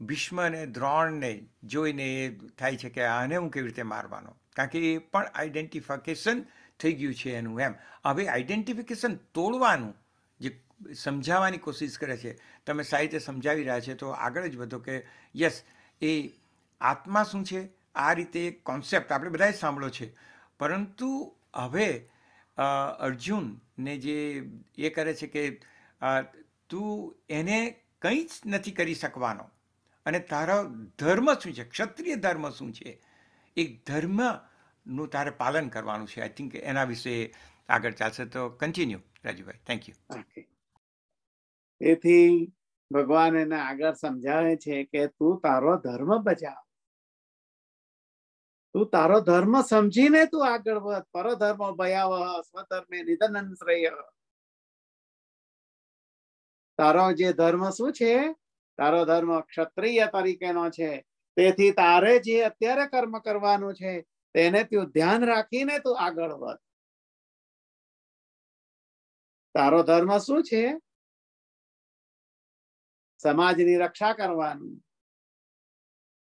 ભીષ્મ અને દ્રોણને જોઈને એ થાય છે કે આને હું કેવી રીતે મારવાનો? કારણ કે એ પણ આઈડેન્ટિફિકેશન થઈ ગયું છે એનું એમ. હવે આઈડેન્ટિફિકેશન તોડવાનું જે સમજાવવાની કોશિશ કરે છે, તમે સાહિત્ય સમજાવી રહ્યા છે, તો આગળ જ વધો કે યસ, એ આત્મા શું છે? આ રીતે એક કોન્સેપ્ટ આપણે બધાએ સાંભળ્યો છે. પરંતુ હવે અર્જુનને જે એ કરે છે કે તું એને કંઈ જ નથી કરી શકવાનો. અને તારો ધર્મ શું છે? ક્ષત્રિય ધર્મ શું છે? એ ધર્મનું તારે પાલન કરવાનું છે. આઈ થિંક એના વિશે આગળ ચાલશે. તો કન્ટિન્યુ રાજુભાઈ. થેન્ક યુ એથી ભગવાન એને આગળ સમજાવે છે કે તું તારો ધર્મ બજાવ તું તારો ધર્મ સમજીને તું આગળ વધ. પરધર્મ ભયાવહ, સ્વધર્મે નિધનન શ્રેય. તારો જે ધર્મ શું છે? તારો ધર્મ ક્ષત્રિય તરીકેનો છે. તેથી તારે જે અત્યારે કર્મ કરવાનું છે, તેને તું ધ્યાન રાખીને તું આગળ વધ. તારો ધર્મ શું છે? સમાજની રક્ષા કરવાનું.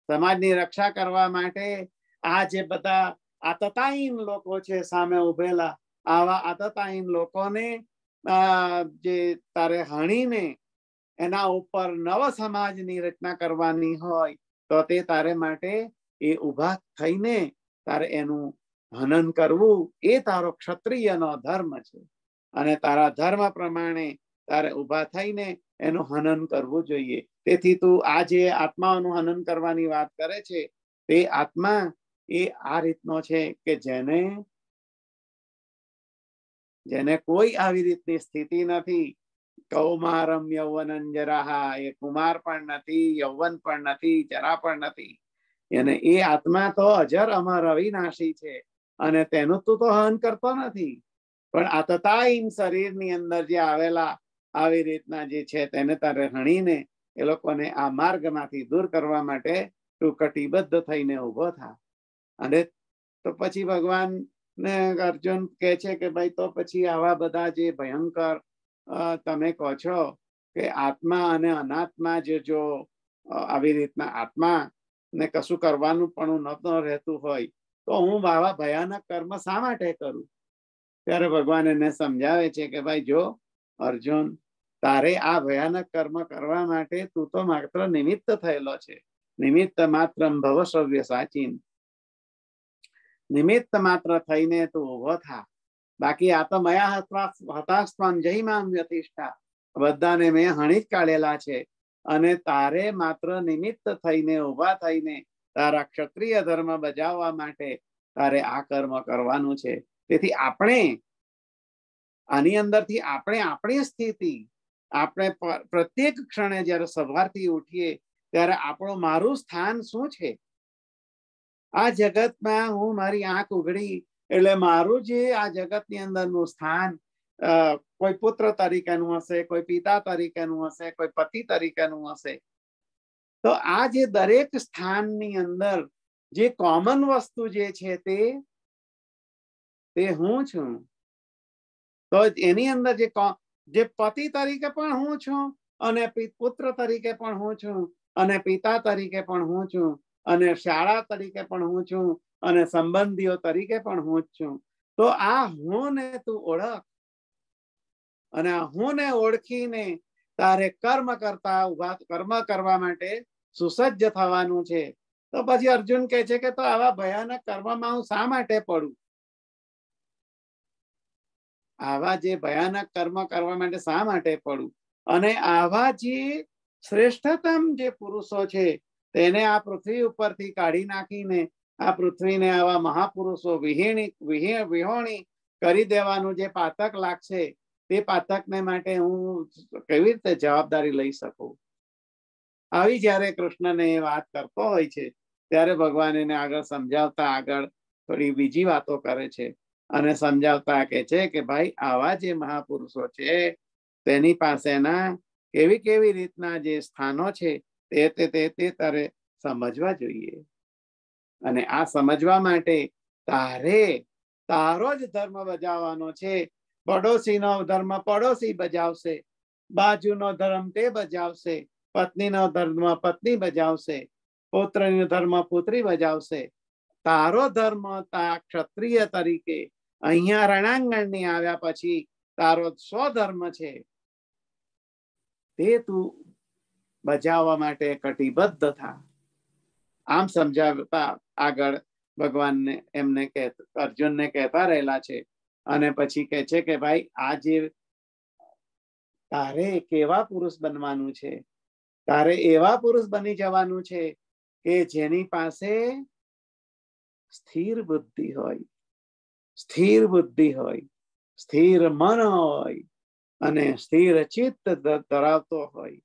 સમાજની રક્ષા કરવા માટે આ જે બધા આતતાહીન લોકો છે સામે ઉભેલા. આવા આતતાહીન લોકોને જે તારે હણીને એના ઉપર નવ સમાજની રચના કરવાની હોય, તો તે તારે માટે એ ઊભા થઈને તારે એનું હનન કરવું, એ તારો ક્ષત્રિયનો ધર્મ છે. અને તારા ધર્મ પ્રમાણે તારે ઊભા થઈને એનું હનન કરવું જોઈએ. તેથી તું આ જે આત્માઓનું હનન કરવાની વાત કરે છે, તે આત્મા એ આ રીતનો છે કે જેને જેને કોઈ આવી રીતની સ્થિતિ નથી, કૌમારમ યૌવનં જરાહા, એ કુમાર પણ નથી, યૌવન પણ નથી, જરા પણ નથી. અને એ આત્મા તો અજર અમર અવિનાશી છે અને તેનું તું તો હન કરતો નથી. પણ આ તતાઈમ શરીરની અંદર જે આવેલા આવી રીતના જે છે તેને તારે હણીને એ લોકોને આ માર્ગમાંથી દૂર કરવા માટે તું કટિબદ્ધ થઈને ઊભો થા. અને તો પછી ભગવાન ને અર્જુન કે છે કે ભાઈ, તો પછી આવા બધા જે ભયંકર તમે કહો છો કે આત્મા અને અનાત્મા જે જો આવી રીતના આત્મા ને કશું કરવાનું પણ ન રહેતું હોય, તો હું આવા ભયાનક કર્મ શા માટે કરું? ત્યારે ભગવાન એને સમજાવે છે કે, ભાઈ, જો અર્જુન, તારે આ ભયાનક કર્મ કરવા માટે તું તો માત્ર નિમિત્ત થયેલો છે. નિમિત્ત માત્ર ભવસવ્ય સાચીન. નિમિત્ત માત્ર થઈને તું ઊભો થા બાકી આ તો મયા હતાસ્વાન જયમાન વ્યતિષ્ઠા બધાને મેં હણી જ કાઢેલા છે અને તારે માત્ર નિમિત્ત થઈને ઊભા થઈને તારા ક્ષત્રિય ધર્મ બજાવવા માટે તારે આ કર્મ કરવાનું છે તેથી આપણે આની અંદરથી આપણે આપણી સ્થિતિ, આપણે પ્રત્યેક ક્ષણે જ્યારે સવારથી ઉઠીએ, ત્યારે આપણું મારું સ્થાન શું છે? આ જગતમાં હું મારી આંખ ઉઘડી એટલે મારું જે આ જગતની અંદરનું સ્થાન કોઈ પુત્ર તરીકેનું હશે, કોઈ પિતા તરીકેનું હશે, કોઈ પતિ તરીકેનું હશે. તો આ જે દરેક સ્થાનની અંદર જે કોમન વસ્તુ જે છે તે તે હું છું. તો એની અંદર જે જે પતિ તરીકે પણ હું છું અને પુત્ર તરીકે પણ હું છું અને પિતા તરીકે પણ હું છું. અને શાળા તરીકે પણ હું છું અને સંબંધીઓ તરીકે પણ હું જ છું. તો આ હું ને તું ઓળખ. અને હું ને ઓળખીને તારે કર્મ કરતા ઊભા, કર્મ કરવા માટે સુસજ્જ થવાનું છે. તો પછી અર્જુન કહે છે કે તો આવા ભયાનક કર્મમાં હું શા માટે પડું? આવા જે ભયાનક કર્મ કરવા માટે શા માટે પડું? અને આવા જે શ્રેષ્ઠતમ જે પુરુષો છે તેને આ પૃથ્વી ઉપરથી કાઢી નાખીને આ પૃથ્વીને આવા મહાપુરુષો વિહીણી કરી દેવાનું જે પાતક લાગશે, તે પાતકને માટે હું કેવી રીતે જવાબદારી લઈ શકું? આવી જ્યારે કૃષ્ણને એ વાત કરતો હોય છે, ત્યારે ભગવાન એને આગળ સમજાવતા આગળ થોડી બીજી વાતો કરે છે અને સમજાવતા કે છે કે ભાઈ, આવા જે મહાપુરુષો છે, તેની પાસેના કેવી કેવી રીતના જે સ્થાનો છે તે તે તે તે તારે સમજવા જોઈએ. અને આ સમજવા માટે તારે તારો જ ધર્મ બજાવવાનો છે. પડોશીનો ધર્મ પડોશી બજાવશે. બાજુનો ધર્મ તે બજાવશે. પત્નીનો ધર્મ પત્ની બજાવશે. પુત્રનો ધર્મ પુત્રી બજાવશે. તારો ધર્મ તા ક્ષત્રિય તરીકે અહીંયા રણાંગણની આવ્યા પછી તારો સ્વધર્મ છે. તે તું બજાવવા માટે કટિબદ્ધ થા. આમ સમજાવતા આગળ ભગવાનને એમને અર્જુનને કહેતા રહેલા છે અને પછી કે છે કે, ભાઈ, આ જે તારે કેવા પુરુષ બનવાનું છે? તારે એવા પુરુષ બની જવાનું છે કે જેની પાસે સ્થિર બુદ્ધિ હોય, સ્થિર બુદ્ધિ હોય, સ્થિર મન હોય અને સ્થિર ચિત્ત ધરાવતો હોય.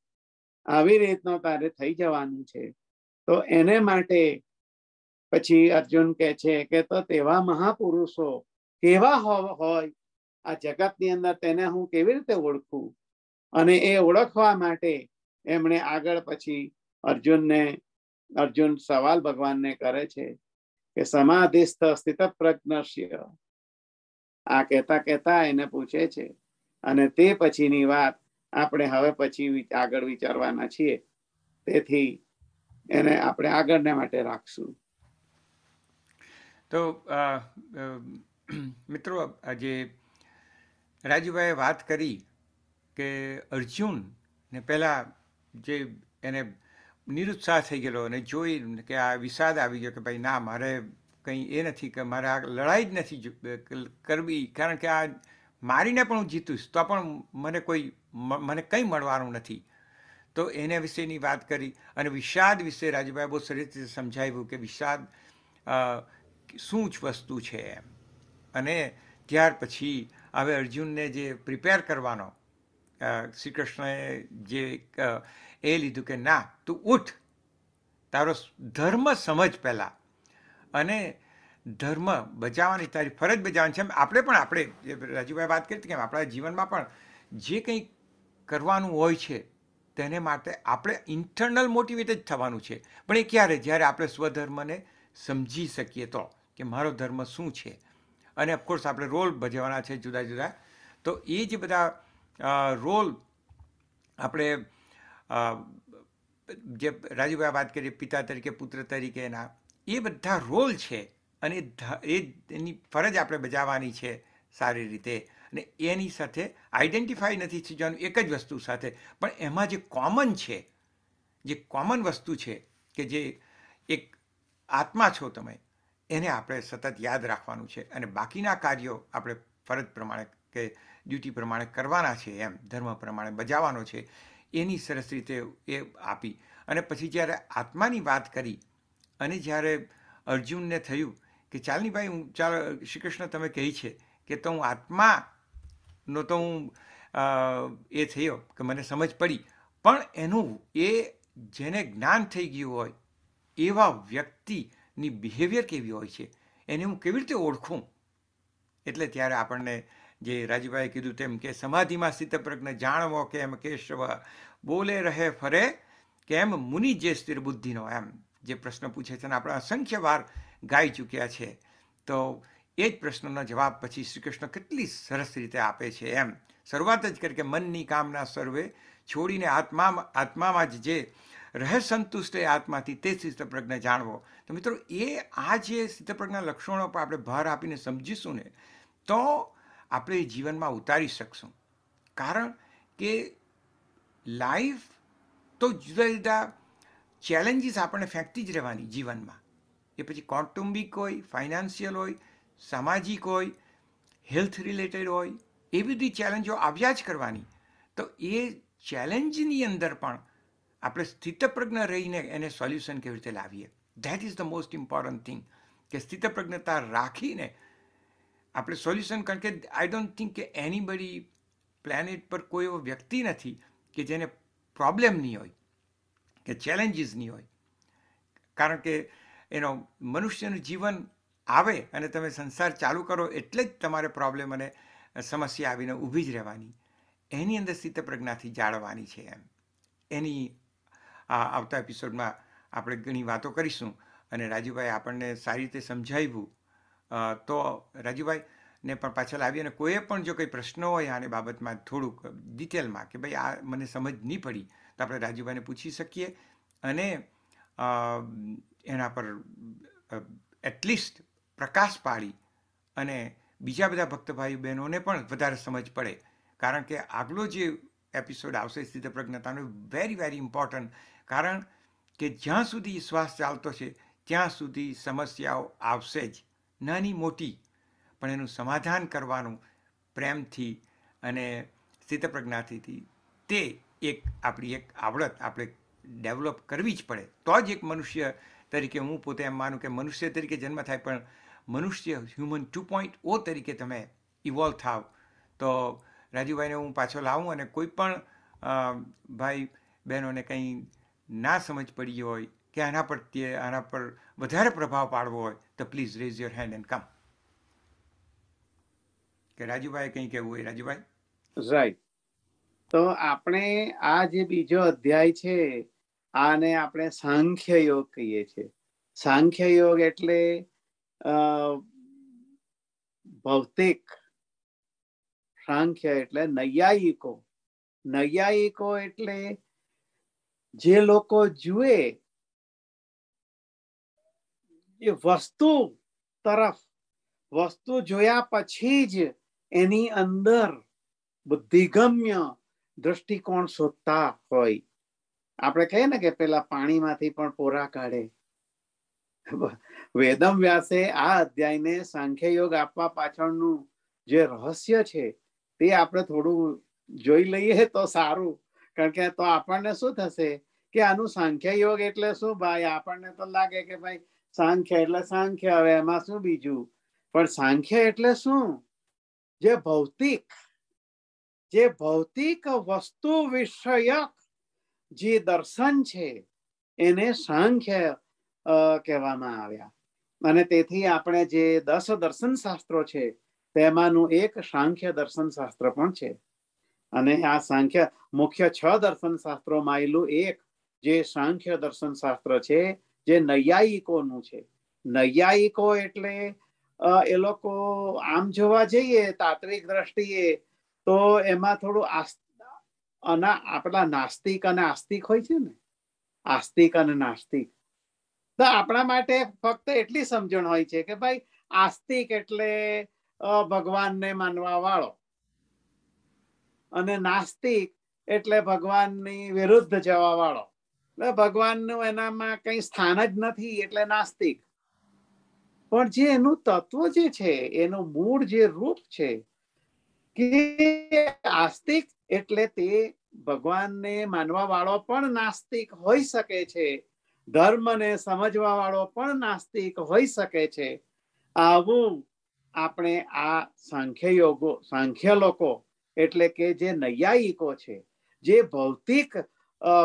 આવી રીતનો તારે થઈ જવાનું છે. તો એને માટે પછી અર્જુન કે છે કે તો તેવા મહાપુરુષો કેવા હોય? આ જગતની અંદર તેને હું કેવી રીતે ઓળખું? અને એ ઓળખવા માટે એમણે આગળ પછી અર્જુનને, અર્જુન સવાલ ભગવાનને કરે છે કે સમાધિસ્થ સ્થિત પ્રજ્ઞશ્ય આ કહેતા કહેતા એને પૂછે છે અને તે પછીની વાત આપણે હવે પછી આગળ વિચારવાના છીએ. તેથી એને આપણે આગળને માટે રાખશું. તો મિત્રો, આજે રાજુભાઈએ વાત કરી કે અર્જુન ને પહેલાં જે એને નિરુત્સાહ થઈ ગયેલો અને જોઈ કે આ વિષાદ આવી ગયો કે ભાઈ ના, મારે કંઈ એ નથી કે મારે આ લડાઈ જ નથી કરવી. કારણ કે આ મારીને પણ હું જીતીશ. તો પણ મને કોઈ મને કંઈ મળવાનું નથી. તો એને વિશેની વાત કરી અને વિષાદ વિશે રાજુભાઈ બહુ સરસ રીતે સમજાવ્યું કે વિષાદ શું જ વસ્તુ છે એમ. અને ત્યાર પછી હવે અર્જુનને જે પ્રિપેર કરવાનો શ્રી કૃષ્ણએ જે એ લીધું કે ના, તું ઉઠ. તારો ધર્મ સમજ પહેલાં. અને ધર્મ બજાવવાની તારી ફરજ બજાવવાની છે આપણે પણ, આપણે રાજુભાઈ વાત કરી કે આપણા જીવનમાં પણ જે કંઈ કરવાનું હોય છે, તેને માટે આપણે ઇન્ટરનલ મોટિવેટેડ થવાનું છે. પણ એ ક્યારે? જ્યારે આપણે સ્વધર્મને સમજી શકીએ તો, કે મારો ધર્મ શું છે? અને ઓફકોર્સ આપણે રોલ ભજવવાના છે જુદા જુદા. તો એ જે બધા રોલ આપણે જે રાજુભાઈ વાત કરીએ પિતા તરીકે, પુત્ર તરીકે એના, એ બધા રોલ છે. અને એ, એની ફરજ આપણે બજાવવાની છે સારી રીતે. અને એની સાથે આઈડેન્ટિફાઈ નથી થવાનું એક જ વસ્તુ સાથે. પણ એમાં જે કોમન છે, જે કોમન વસ્તુ છે કે જે એક આત્મા છો તમે, એને આપણે સતત યાદ રાખવાનું છે. અને બાકીના કાર્યો આપણે ફરજ પ્રમાણે કે ડ્યુટી પ્રમાણે કરવાના છે એમ, ધર્મ પ્રમાણે બજાવવાનો છે, એની સરસ રીતે એ આપી. અને પછી જ્યારે આત્માની વાત કરી, અને જ્યારે અર્જુનને થયું કે ચાલની ભાઈ, હું ચાલ, શ્રી કૃષ્ણ, તમે કહી છે કે તો હું આત્માનો તો હું એ થયો કે મને સમજ પડી. પણ એનું એ જેને જ્ઞાન થઈ ગયું હોય, એવા વ્યક્તિની બિહેવિયર કેવી હોય છે, એને હું કેવી રીતે ઓળખું? એટલે ત્યારે આપણને જે રાજુભાઈએ કીધું તેમ કે સમાધિમાં સ્થિતપ્રજ્ઞ જાણવો કેમ કેશવ, બોલે રહે ફરે કેમ મુનિ જે સ્થિર બુદ્ધિનો, એમ જે પ્રશ્ન પૂછે છે અને આપણે અસંખ્ય વાર ગાઈ ચૂક્યા છે. તો એ જ પ્રશ્નનો જવાબ પછી શ્રી કૃષ્ણ કેટલી સરસ રીતે આપે છે એમ. શરૂઆત જ કરી કે મનની કામના સર્વે છોડીને આત્મા આત્મામાં જ જે રહે સંતુષ્ટ એ આત્માથી તે સ્થિતપ્રજ્ઞ જાણવો. તો મિત્રો, એ આ જે સ્થિતપ્રજ્ઞના લક્ષણો પર આપણે ભાર આપીને સમજીશું ને, તો આપણે જીવનમાં ઉતારી શકશું. કારણ કે લાઈફ તો જુદા જુદા ચેલેન્જીસ આપણને ફેંકતી જ રહેવાની જીવનમાં. એ પછી કૌટુંબિક હોય ફાઇનાન્શિયલ હોય સામાજિક હોય હેલ્થ રિલેટેડ હોય, એ બધી ચેલેન્જો આવ્યા જ કરવાની. તો એ ચેલેન્જની અંદર પણ આપણે સ્થિતપ્રજ્ઞ રહીને એને સોલ્યુશન કેવી રીતે લાવીએ? That is the most important thing કે સ્થિતપ્રજ્ઞતા રાખીને આપણે સોલ્યુશન કારણ કે આઈ ડોન્ટ થિંક કે એનીબડી પ્લેનેટ પર કોઈ એવો વ્યક્તિ નથી કે જેને પ્રોબ્લેમ નહીં હોય, કે ચેલેન્જીસ નહીં હોય. કારણ કે એનો મનુષ્યનું જીવન આવે અને તમે સંસાર ચાલુ કરો એટલે જ તમારે પ્રોબ્લેમ અને સમસ્યા આવીને ઊભી જ રહેવાની. એની અંદર સ્થિતપ્રજ્ઞાથી જાળવવાની છે એમ. એની આવતા એપિસોડમાં આપણે ઘણી વાતો કરીશું અને રાજુભાઈ આપણને સારી રીતે સમજાવ્યું તો રાજુભાઈ ને પણ પાછળ આવી અને કોઈએ પણ જો કંઈ પ્રશ્નો હોય આની બાબતમાં થોડુંક ડિટેલમાં કે ભાઈ આ મને સમજ નહીં પડી, તો આપણે રાજુભાઈને પૂછી શકીએ અને એના પર એટલીસ્ટ પ્રકાશ પાડી અને બીજા બધા ભક્ત ભાઈ બહેનોને પણ વધારે સમજ પડે. કારણ કે આગલો જે એપિસોડ આવશે સ્થિતપ્રજ્ઞતાનો વેરી વેરી ઇમ્પોર્ટન્ટ કારણ કે જ્યાં સુધી શ્વાસ ચાલતો છે, ત્યાં સુધી સમસ્યાઓ આવશે જ. નાની મોટી. પણ એનું સમાધાન કરવાનું પ્રેમથી અને સ્થિતપ્રજ્ઞાથી તે એક આપણી એક આવડત આપણે ડેવલપ કરવી જ પડે. તો જ એક મનુષ્ય તરીકે હું પોતે એમ માનું કે મનુષ્ય તરીકે જન્મ થાય પણ મનુષ્ય હ્યુમન ટુ પોઈન્ટ ઓ તરીકે તમે ઇવોલ્વ થાવ. તો રાજુભાઈને હું પાછો લાવું અને કોઈ પણ ભાઈ બહેનોને કંઈ ના સમજ પડી હોય કે આના પર આના પર વધારે પ્રભાવ પાડવો હોય, તો please raise your hand and come કે રાજુભાઈ કંઈ કહેવું હોય? રાજુભાઈ? રાઈટ તો આપણે આ જે બીજો અધ્યાય છે, આને આપણે સાંખ્ય યોગ કહીએ છીએ. સાંખ્ય યોગ એટલે ભૌતિક સાંખ્ય એટલે નૈયાયિકો નૈયાયિકો એટલે જે લોકો જુએ એ વસ્તુ તરફ વસ્તુ જોયા પછી જ એની અંદર બુદ્ધિગમ્ય દ્રષ્ટિકોણ શોધતા હોય આપણે કહીએ ને કે પેલા પાણીમાંથી પણ પોરા કાઢે વેદમ વ્યાસે આ અધ્યાયને સાંખ્ય યોગ આપવા પાછળનું જે રહસ્ય છે, તે આપણે થોડું જોઈ લઈએ તો સારું. કારણ કે તો આપણને શું થશે કે આનું સાંખ્ય યોગ એટલે શું? ભાઈ, આપણને તો લાગે કે ભાઈ, સાંખ્ય એટલે સાંખ્ય, હવે એમાં શું બીજું? પણ સાંખ્ય એટલે શું? જે ભૌતિક જે ભૌતિક વસ્તુ વિષયક જે દર્શન છે, એને સાંખ્ય કહેવામાં આવ્યા. અને તેથી આપણે જે દસ દર્શન શાસ્ત્રો છે, તેમાંનું એક સાંખ્ય દર્શન શાસ્ત્ર પણ છે. અને આ સાંખ્ય મુખ્ય છ દર્શન શાસ્ત્રોમાં આવેલું એક જે સાંખ્ય દર્શન શાસ્ત્ર છે, જે નૈયાયિકોનું છે. નૈયાયિકો એટલે એ લોકો આમ જોવા જઈએ, તાત્વિક દ્રષ્ટિએ, તો એમાં થોડું આપણા નાસ્તિક અને આસ્તિક હોય છે ને? આસ્તિક અને નાસ્તિક. આપણા માટે ફક્ત એટલી સમજણ હોય છે કે ભાઈ, આસ્તિક એટલે ભગવાનને માનવા વાળો. અને નાસ્તિક એટલે ભગવાનની વિરુદ્ધ જવા વાળો. એટલે ભગવાનનું એનામાં કઈ સ્થાન જ નથી એટલે નાસ્તિક. પણ જે એનું તત્વ જે છે, એનું મૂળ જે રૂપ છે, કે આસ્તિક એટલે તે ભગવાનને માનવા વાળો પણ નાસ્તિક હોઈ શકે છે. ધર્મને સમજવા વાળો પણ નાસ્તિક હોઈ શકે છે. આવું આપણે આ સાંખ્ય યોગો સાંખ્ય લોકો એટલે કે જે નૈયાયિકો છે, જે ભૌતિક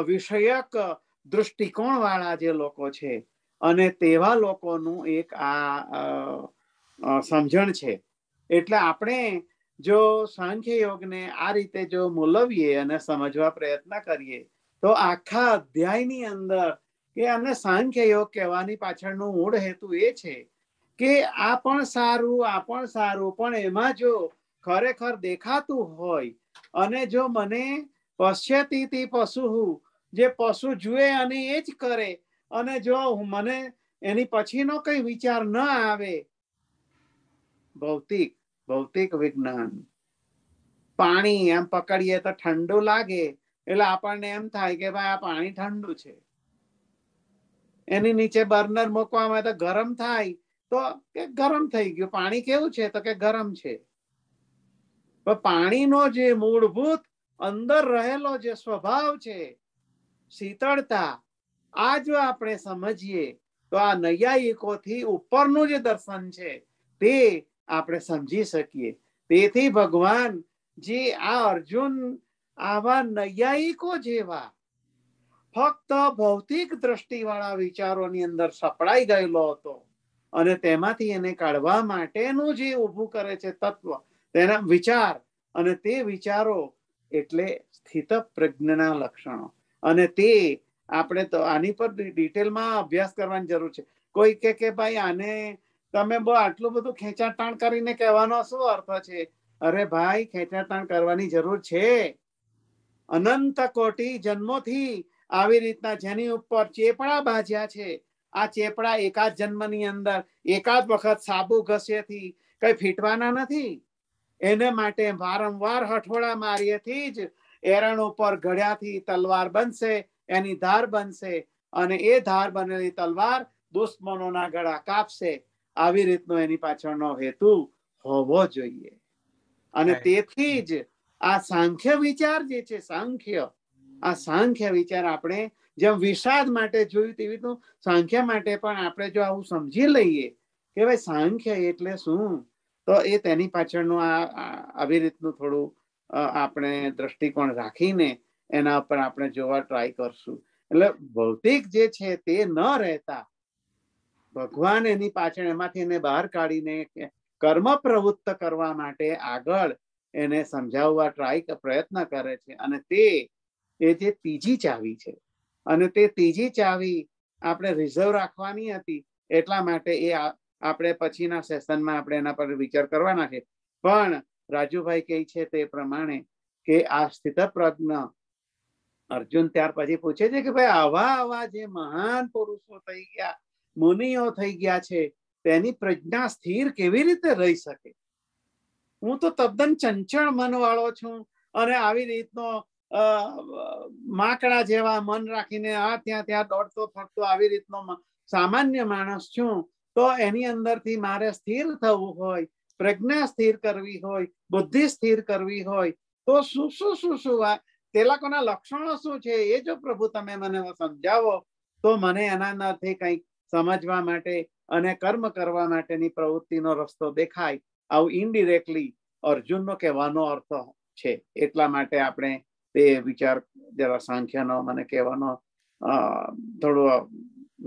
વિષયક દૃષ્ટિકોણ વાળા જે લોકો છે અને તેવા લોકોનું એક આ સમજણ છે. એટલે આપણે જો સાંખ્ય યોગને આ રીતે જો મૂલવીએ અને સમજવા પ્રયત્ન કરીએ તો આખા અધ્યાયની અંદર કે આને સાંખ્ય યોગ કહેવાની પાછળનો મૂળ હેતુ એ છે કે આ પણ સારું, આ પણ સારું, પણ એમાં જો ખરેખર દેખાતું હોય અને જો મને પશ્યતી પશુ જે પશુ જુએ અને એ જ કરે અને જો મને એની પછીનો કઈ વિચાર ન આવે. ભૌતિક ભૌતિક વિજ્ઞાન. પાણી એમ પકડીએ તો ઠંડુ લાગે, એટલે આપણને એમ થાય કે ભાઈ આ પાણી ઠંડુ છે. એની નીચે બર્નર મૂકવામાં તો ગરમ થાય તો કે ગરમ થઈ ગયું. પાણી કેવું છે તો કે ગરમ છે. પાણીનો જે મૂળભૂત અંદર રહેલો જે સ્વભાવ છે, શીતળતા, આ જો આપણે સમજીએ તો આ નૈયાયિકોથી ઉપરનું જે દર્શન છે તે આપણે સમજી શકીએ. તેથી ભગવાન જે આ અર્જુન આવા નૈયાયિકો જેવા ફક્ત ભૌતિક દ્રષ્ટિવાળા વિચારોની અંદર સપડાઈ ગયેલો હતો. અને તેમાંથી એને કાઢવા માટેનું જે ઊભું કરે છે તત્વ, તેના વિચાર અને તે વિચારો એટલે સ્થિત પ્રજ્ઞના લક્ષણો. અને તે આપણે તો આની પર ડિટેલમાં અભ્યાસ કરવાની જરૂર છે. કોઈ કે કે ભાઈ આને તમે બહુ આટલું બધું ખેંચાતાણ કરીને કહેવાનો શું અર્થ છે? અરે ભાઈ, ખેંચાતાણ કરવાની જરૂર છે. અનંત કોટી જન્મોથી આવી રીતના જેની ઉપર ચેપડા બાજ્યા છે. આ ચેપડા એકાદ જન્મની અંદર એકાદ વખત સાબુ ઘસેથી કઈ ફીટવાના નથી? એને માટે વારંવાર હઠોળા માર્યેથી જ એરણ ઉપર ઘડ્યાથી તલવાર બનશે એની ધાર બનશે અને એ ધાર બનેલી તલવાર દુશ્મનોના ગળા કાપશે. આવી રીતનો એની પાછળનો હેતુ હોવો જોઈએ. અને તેથી જ આ સાંખ્ય વિચાર જે છે સાંખ્ય આ સાંખ્ય વિચાર આપણે જેમ વિષાદ માટે જોયું તેવી રીતનું સાંખ્ય માટે પણ આપણે જો આવું સમજી લઈએ કે ભાઈ સાંખ્ય એટલે શું? તો એ તેની પાછળનું આ આવી રીતનું થોડું આપણે દ્રષ્ટિકોણ રાખીને એના ઉપર આપણે જોવા ટ્રાય કરશું. એટલે ભૌતિક જે છે તે ન રહેતા ભગવાન એની પાછળ એમાંથી એને બહાર કાઢીને કર્મ પ્રવૃત્ત કરવા માટે આગળ એને સમજાવવા ટ્રાય પ્રયત્ન કરે છે. અને તે એ જે ત્રીજી ચાવી છે. અને તે ત્રીજી ચાવી આપણે રિઝર્વ રાખવાની હતી એટલા માટે એ આપણે પછીના સેશનમાં આપણે એના પર વિચાર કરવાના છે. પણ રાજુભાઈ કહે છે તે પ્રમાણે કે આ સ્થિત પ્રજ્ઞ અર્જુન ત્યાર પછી પૂછે છે કે ભાઈ આવા આવા જે મહાન પુરુષો થઈ ગયા, મુનિઓ થઈ ગયા છે, તેની પ્રજ્ઞા સ્થિર કેવી રીતે રહી શકે? હું તો તદ્દન ચંચળ મન વાળો છું અને આવી રીતનો માકડા જેવા મન રાખીને આ ત્યાં ત્યાં દોડતો, ફરતો, આવી રીતનો સામાન્ય માણસ છું. તો એની અંદરથી મારે સ્થિર થવું હોય, પ્રજ્ઞા સ્થિર કરવી હોય, બુદ્ધિ સ્થિર કરવી હોય, તો શું શું શું શું વાત તે લોકોના લક્ષણો શું છે? એ જો પ્રભુ તમે મને સમજાવો, તો મને એના અંદરથી કંઈક સમજવા માટે અને કર્મ કરવા માટેની પ્રવૃત્તિનો રસ્તો દેખાય. આવું ઇનડિરેક્ટલી અર્જુનનો કહેવાનો અર્થ છે. એટલા માટે આપણે તે વિચાર જરા સાંખ્યનો મને કહેવાનો થોડો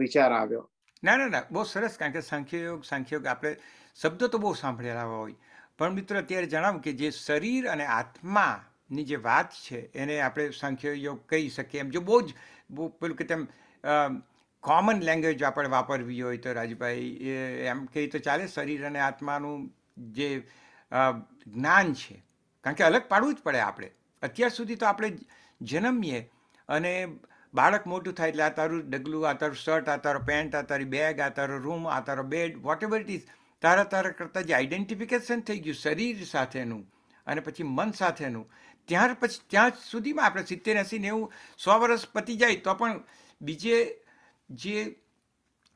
વિચાર આવ્યો. ના ના ના, બહુ સરસ, કારણ કે સાંખ્યયોગ સાંખ્યયોગ આપણે શબ્દો તો બહુ સાંભળેલા હોય. પણ મિત્રો, અત્યારે જણાવું કે જે શરીર અને આત્માની જે વાત છે, એને આપણે સાંખ્યયોગ કહી શકીએ એમ. જો બહુ જ, બહુ પેલું કે તેમ કોમન લેંગ્વેજ આપણે વાપરવી હોય તો રાજભાઈ એમ કહી તો ચાલે, શરીર અને આત્માનું જે જ્ઞાન છે. કારણ કે અલગ પાડવું જ પડે આપણે. અત્યાર સુધી તો આપણે જન્મીએ અને બાળક મોટું થાય એટલે આ તારું ડગલું, આ તારું શર્ટ, આ તારો પેન્ટ, આ તારી બેગ, આ તારો રૂમ, આ તારો bed whatever it is તારા તારા કરતાં જે આઈડેન્ટિફિકેશન થઈ ગયું શરીર સાથેનું અને પછી મન સાથેનું, ત્યાર પછી ત્યાં સુધીમાં આપણે સિત્તેર, એંસી નેવું સો વર્ષ પતી જાય તો પણ બીજે જે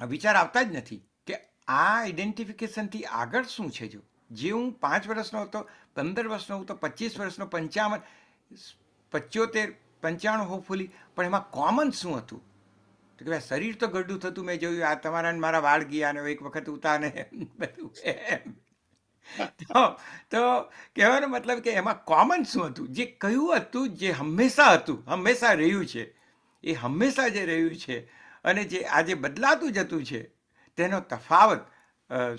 વિચાર આવતા જ નથી કે આ આઈડેન્ટિફિકેશનથી આગળ શું છે જો? જે હું પાંચ વર્ષનો હતો, પંદર વર્ષનો હતો પચીસ વર્ષનો, પંચાવન પંચોતેર પંચાણું હોપફુલી પણ એમાં કોમન શું હતું? તો કે ભાઈ, શરીર તો ગરડું થતું, મેં જોયું, આ તમારા ને મારા વાળ ગયા અને એક વખત ઉતાને બધું એમ. તો તો કહેવાનો મતલબ કે એમાં કોમન શું હતું? જે કયું હતું, જે હંમેશા હતું, હંમેશા રહ્યું છે, એ હંમેશા જે રહ્યું છે, અને જે આજે બદલાતું જતું છે, તેનો તફાવત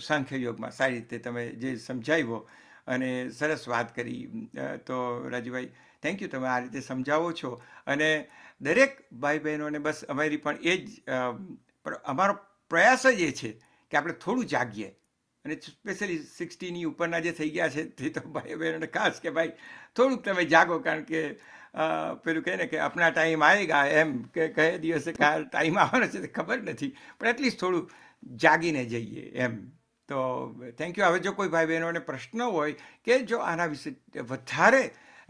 સાંખ્ય યોગમાં સારી રીતે તમે જે સમજાવ્યો, અને સરસ વાત કરી. તો રાજુભાઈ થેન્ક યુ તમે આ રીતે સમજાવો છો. અને દરેક ભાઈ બહેનોને બસ અમારી પણ એ જ અમારો પ્રયાસ જ એ છે કે આપણે થોડું જાગીએ. અને સ્પેશિયલી સિક્સટીની ઉપરના જે થઈ ગયા છે, તે તો ભાઈ બહેનોને ખાસ કે ભાઈ થોડુંક તમે જાગો, કારણ કે પેલું કહે ને કે આપણા ટાઈમ આવેગા એમ કે કયા દિવસે કા ટાઈમ આવવાનો છે, તે ખબર નથી. પણ એટલીસ્ટ થોડું જાગીને જઈએ એમ. તો થેન્ક યુ હવે જો કોઈ ભાઈ બહેનોને પ્રશ્ન હોય કે જો આના વિશે વધારે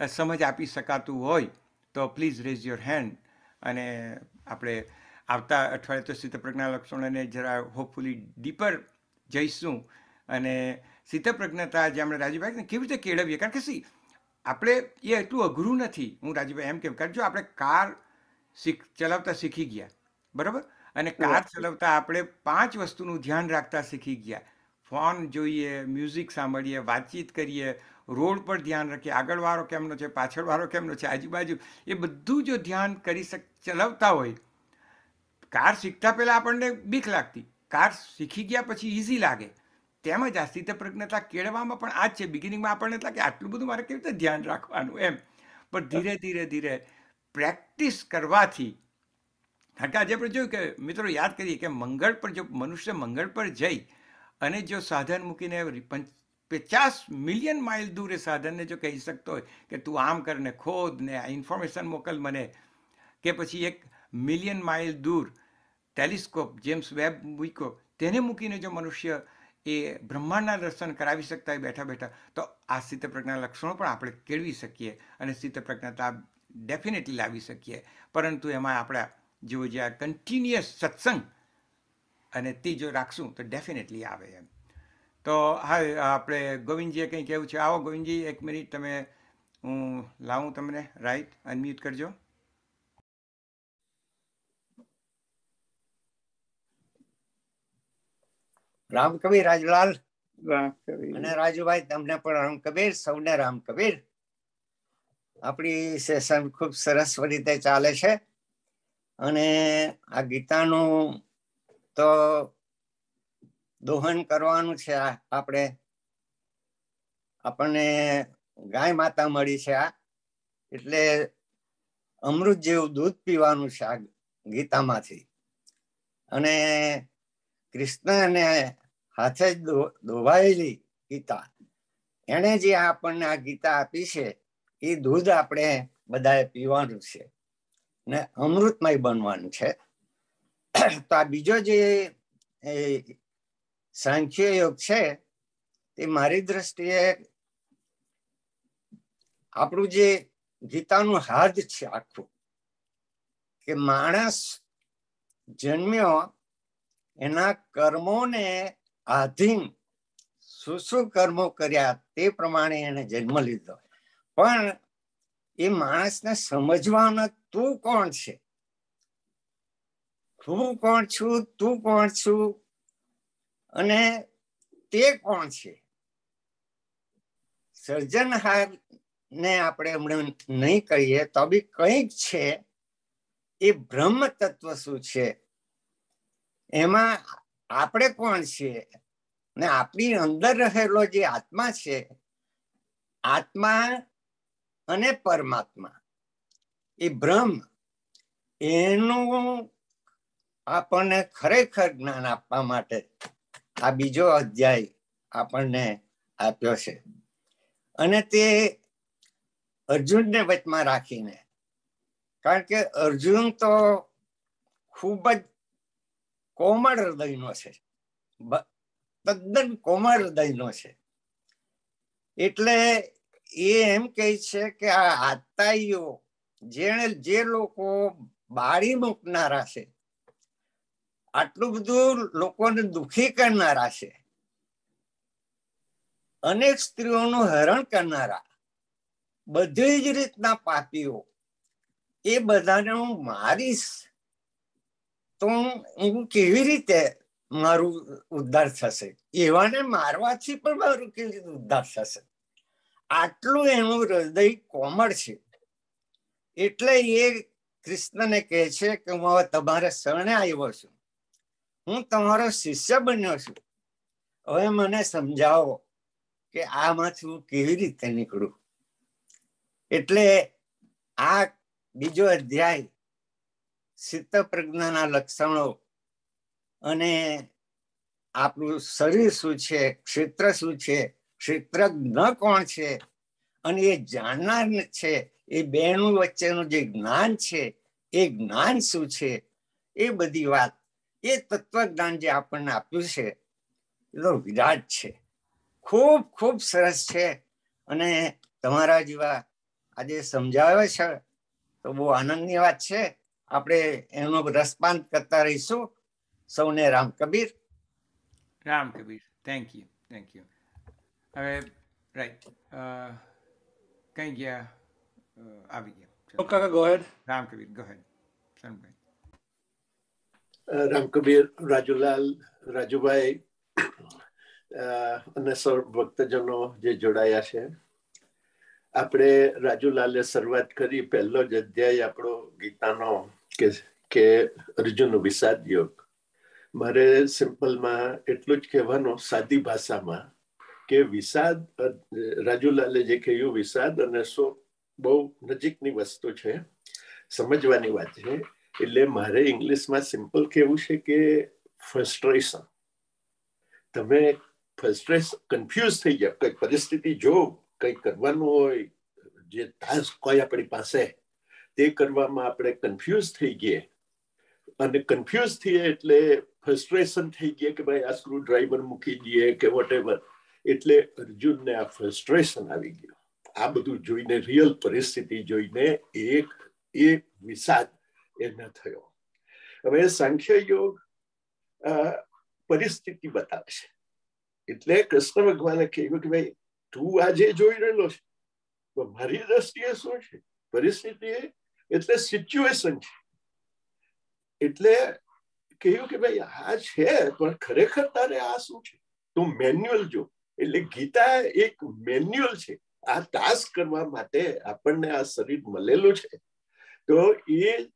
સમજ આપી શકાતું હોય તો પ્લીઝ રેઝ યોર હેન્ડ અને આપણે આવતા અઠવાડિયે તો સિદ્ધપ્રજ્ઞા લક્ષણોને જરા હોપફુલી ડીપર જઈશું. અને સિદ્ધપ્રજ્ઞતા જે આપણે રાજીભાઈને કેવી રીતે કેળવીએ? કારણ કે સી આપણે એ એટલું અઘરું નથી. હું રાજીભાઈ એમ કેમ કારણ જો આપણે કાર શીખ ચલાવતા શીખી ગયા બરાબર? અને કાર ચલાવતા આપણે પાંચ વસ્તુનું ધ્યાન રાખતા શીખી ગયા. ફોન જોઈએ મ્યુઝિક સાંભળીએ વાતચીત કરીએ રોડ પર ધ્યાન રાખીએ. આગળવાળો કેમનો છે, પાછળવાળો કેમનો છે, આજુબાજુ એ બધું જો ધ્યાન કરી શક, ચલાવતા હોય, કાર શીખતા પહેલાં આપણને બીક લાગતી. કાર શીખી ગયા પછી ઇઝી લાગે. તેમજ આ સ્થિતપ્રજ્ઞતા કેળવામાં પણ આ જ છે બિગિનિંગમાં આપણને લાગે આટલું બધું મારે કેવી રીતે ધ્યાન રાખવાનું એમ. પણ ધીરે ધીરે ધીરે પ્રેક્ટિસ કરવાથી, કારણ કે આજે આપણે જોયું કે મિત્રો યાદ કરીએ કે મંગળ પર જો, મનુષ્ય મંગળ પર જઈ અને જો સાધન મૂકીને પચાસ મિલિયન માઇલ દૂર એ સાધનને જો કહી શકતો હોય કે તું આમ કર ને ખોદ ને આ ઇન્ફોર્મેશન મોકલ મને, કે પછી એક મિલિયન માઇલ દૂર ટેલિસ્કોપ જેમ્સ વેબ મૂક્યો, તેને મૂકીને જો મનુષ્ય એ બ્રહ્માંડના દર્શન કરાવી શકતા હોય બેઠા બેઠા, તો આ સ્થિતપ્રજ્ઞા લક્ષણો પણ આપણે કેળવી શકીએ અને સ્થિતપ્રજ્ઞતા ડેફિનેટલી લાવી શકીએ. પરંતુ એમાં આપણા જેવો જે આ કન્ટિન્યુઅસ સત્સંગ અને તે જો રાખશું તો ડેફિનેટલી આવે એમ. તો હા આપણે ગોવિંદજીએ કંઈ કહેવું છે? આવો ગોવિંદજી એક મિનિટ તમે હું લાવું તમને રાઈટ અનમ્યુટ કરજો. રામ કબીર રાજલાલ. રામ અને રાજુભાઈ તમને પણ રામ કબીર સૌને રામ કબીર. આપણી સેશન ખૂબ સરસ રીતે ચાલે છે. અને આ ગીતાનું તો દોહન કરવાનું છે આપણે. આપણને ગાય માતા મળી છે આ. એટલે અમૃત જેવું દૂધ પીવાનું છે આ ગીતામાંથી. અને કૃષ્ણને હાથે જ દોવાયેલી ગીતા. એણે જે આપણને આ ગીતા આપી છે, એ દૂધ આપણે બધાએ પીવાનું છે. ને અમૃતમય બનવાનું છે. તો આ બીજો જે સાંખ્ય યોગ છે, તે મારી દ્રષ્ટિએ આપણું જે ગીતાનું હાદ છે આખું, કે માણસ જન્મ્યો, એના કર્મોને આધીન શું શું કર્મો કર્યા તે પ્રમાણે એને જન્મ લીધો. પણ એ માણસને સમજવાનો તું કોણ છે? હું કોણ છું? તું કોણ છું? અને તે કોણ છે? સર્જનહાર ને આપણે હમણાં નહીં કહીએ, તો બી કંઈક છે, એ બ્રહ્મ તત્વ શું છે? એમાં આપણે કોણ છીએ ને આપણી અંદર રહેલો જે આત્મા છે, આત્મા અને પરમાત્મા, એ બ્રહ્મ, એનું આપણને ખરેખર જ્ઞાન આપવા માટે આ બીજો અધ્યાય આપણને આપ્યો છે. અને તે અર્જુનને વચમાં રાખીને. કારણ કે અર્જુન તો ખૂબ જ કોમળ હૃદયનો છે. તદ્દન કોમળ હૃદયનો છે. એટલે એ એમ કહે છે કે આ આતાઈઓ જેણે જે લોકો બાળી મૂકનારા છે આટલું બધું લોકોને દુખી કરનારા છે. અનેક સ્ત્રીઓનું હરણ કરનારા. બધી જ રીતના પાપીઓ. એ બધાને હું મારીશ તો હું કેવી રીતે મારું ઉદ્ધાર થશે? એવાને મારવાથી પણ મારું કેવી રીતે ઉદ્ધાર થશે? આટલું એનું હૃદય કોમળ છે. એટલે એ કૃષ્ણને કહે છે કે હું હવે તમારે શરણે આવ્યો છું. હું તમારો શિષ્ય બન્યો છું. હવે મને સમજાવો કે આમાંથી હું કેવી રીતે નીકળું? એટલે આ બીજો અધ્યાય સિત્ત પ્રજ્ઞાના લક્ષણો અને આપણું શરીર શું છે, ક્ષેત્ર શું છે, ક્ષેત્રજ્ઞ કોણ છે અને એ જાણનાર છે, એ બેનું વચ્ચેનું જે જ્ઞાન છે, એ જ્ઞાન શું છે, એ બધી વાત એ તત્વજ્ઞાન જે આપણને આપ્યું છે એ તો વિરાટ છે. ખૂબ ખૂબ સરસ છે. અને તમારા જેવા આજે સમજાવે છે તો બહુ આનંદની વાત છે. આપણે એનો રસપાન કરતા રહીશું. સૌને Ram Kabir. Ram Kabir. Thank you thank you હવે રાઈટ કઈ ગયા? આવી ગયા. Oh, Kaka, Ram Kabir go ahead સનભાઈ Ram Kabir Rajulal Rajubhai અને સૌ ભક્તજનો જે જોડાયા છે. આપણે રાજુલાલે શરૂઆત કરી પહેલો જ અધ્યાય આપણો ગીતાનો કે કે અર્જુન વિષાદ યોગ. મારે સિમ્પલમાં એટલું જ કહેવાનું, સાદી ભાષામાં કે વિષાદ, રાજુલાલે જે કહ્યું, વિષાદ અને શોક બહુ નજીકની વસ્તુ છે, સમજવાની વાત છે. એટલે મારે ઇંગ્લિશમાં સિમ્પલ કેવું છે કે ફ્રસ્ટ્રેશન તમે ફ્રસ્ટ્રેસ કન્ફ્યુઝ થઈ જાવ કઈ પરિસ્થિતિ જો કંઈક કરવાનું હોય, જે ટાસ્ક હોય આપણી પાસે, તે કરવામાં આપણે કન્ફ્યુઝ થઈ ગઈએ અને કન્ફ્યુઝ થઈએ એટલે ફ્રસ્ટ્રેશન થઈ ગયે કે ભાઈ આ સ્ક્રૂ ડ્રાઈવર મૂકી દઈએ કે વોટ એટલે અર્જુનને આ ફ્રસ્ટ્રેશન આવી ગયું. આ બધું જોઈને રિયલ પરિસ્થિતિ જોઈને એક એક વિષાદ એને થયો હવે સાંખ્ય યોગ પરિસ્થિતિ બતાવે છે એટલે કૃષ્ણ ભગવાને કહ્યું કે ભાઈ તું આજે જોઈ રહેલો છે મારી દ્રષ્ટિએ શું છે પરિસ્થિતિ એટલે સિચ્યુએશન છે એટલે કહ્યું કે ભાઈ આ છે પણ ખરેખર તારે આ શું છે તું મેન્યુઅલ જો એટલે ગીતા એક મેન્યુઅલ છે આ ટાસ્ક કરવા માટે આપણને આ શરીર મળેલું છે. તો એ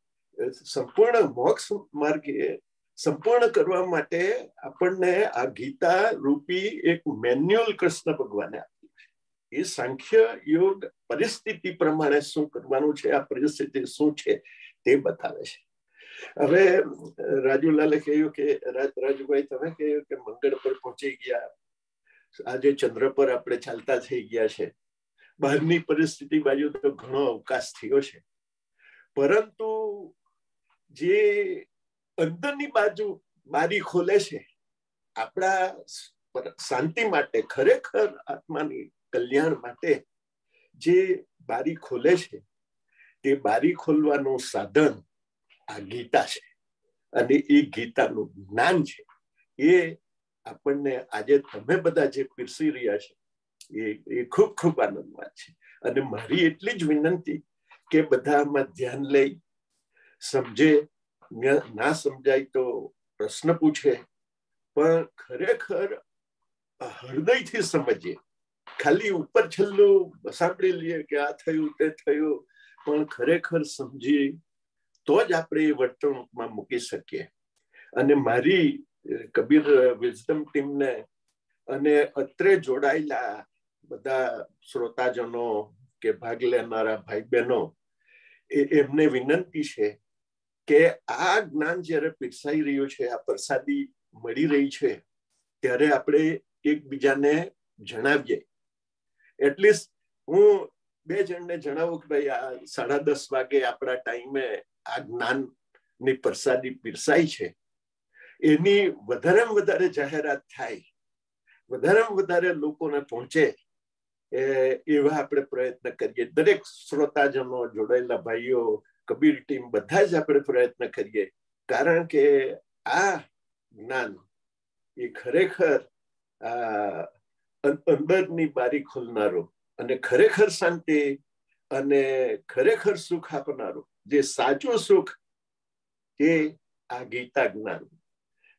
સંપૂર્ણ મોક્ષ માર્ગે સંપૂર્ણ કરવા માટે આપણને આ ગીતા રૂપી એક મેન્યુઅલ કૃષ્ણ ભગવાને આપ્યું છે. એ સાંખ્ય યોગ પરિસ્થિતિ પ્રમાણે શું કરવાનું છે, આ પરિસ્થિતિ શું છે તે બતાવે છે. હવે રાજુલાલે કહ્યું કે રાજુભાઈ તમે કહ્યું કે મંગળ પર પહોંચી ગયા. આજે ચંદ્ર પર આપણે ચાલતા થઈ ગયા છે. બહારની પરિસ્થિતિ બાજુ તો ઘણો અવકાશ થયો છે. પરંતુ જે અંદરની બાજુ બારી ખોલે છે, આપણા શાંતિ માટે, ખરેખર આત્માની કલ્યાણ માટે જે બારી ખોલે છે તે બારી ખોલવાનું સાધન આ ગીતા છે. અને એ ગીતાનું જ્ઞાન છે. એ આપણને આજે તમે બધા જે પીરસી રહ્યા છે, એ એ ખૂબ ખૂબ આનંદ છે. અને મારી એટલી જ વિનંતી કે બધામાં ધ્યાન લઈ સમજે, ના સમજાય તો પ્રશ્ન પૂછે. પણ ખરેખર હૃદયથી સમજીએ. ખાલી ઉપર છેલ્લું સાંભળી લઈએ કે આ થયું, તે થયું. પણ ખરેખર સમજી તો જ આપણે એ વર્તણૂકમાં મૂકી શકીએ. અને મારી કબીર વિઝડમ ટીમને અને અત્રે જોડાયેલા બધા શ્રોતાજનો કે ભાગ લેનારા ભાઈ બહેનો એમને વિનંતી છે કે આ જ્ઞાન જ્યારે પીરસાઈ રહ્યું છે, આ પ્રસાદી મળી રહી છે, ત્યારે આપણે એકબીજાને જણાવીએ. એટલીસ્ટ હું બે જણને જણાવું કે ભાઈ, આ સાડા દસ વાગે આપણા ટાઈમે આ જ્ઞાનની પ્રસાદી પીરસાઈ છે. એની વધારેમાં વધારે જાહેરાત થાય, વધારેમાં વધારે લોકોને પહોંચે એવા આપણે પ્રયત્ન કરીએ. દરેક શ્રોતાજનો, જોડાયેલા ભાઈઓ કબીર ટીમ બધા જ આપણે પ્રયત્ન કરીએ. કારણ કે આ જ્ઞાન એ ખરેખર અંદરની બારી ખોલનારો અને ખરેખર શાંતિ અને ખરેખર સુખ આપનારો, જે સાચું સુખ એ આ ગીતા જ્ઞાન.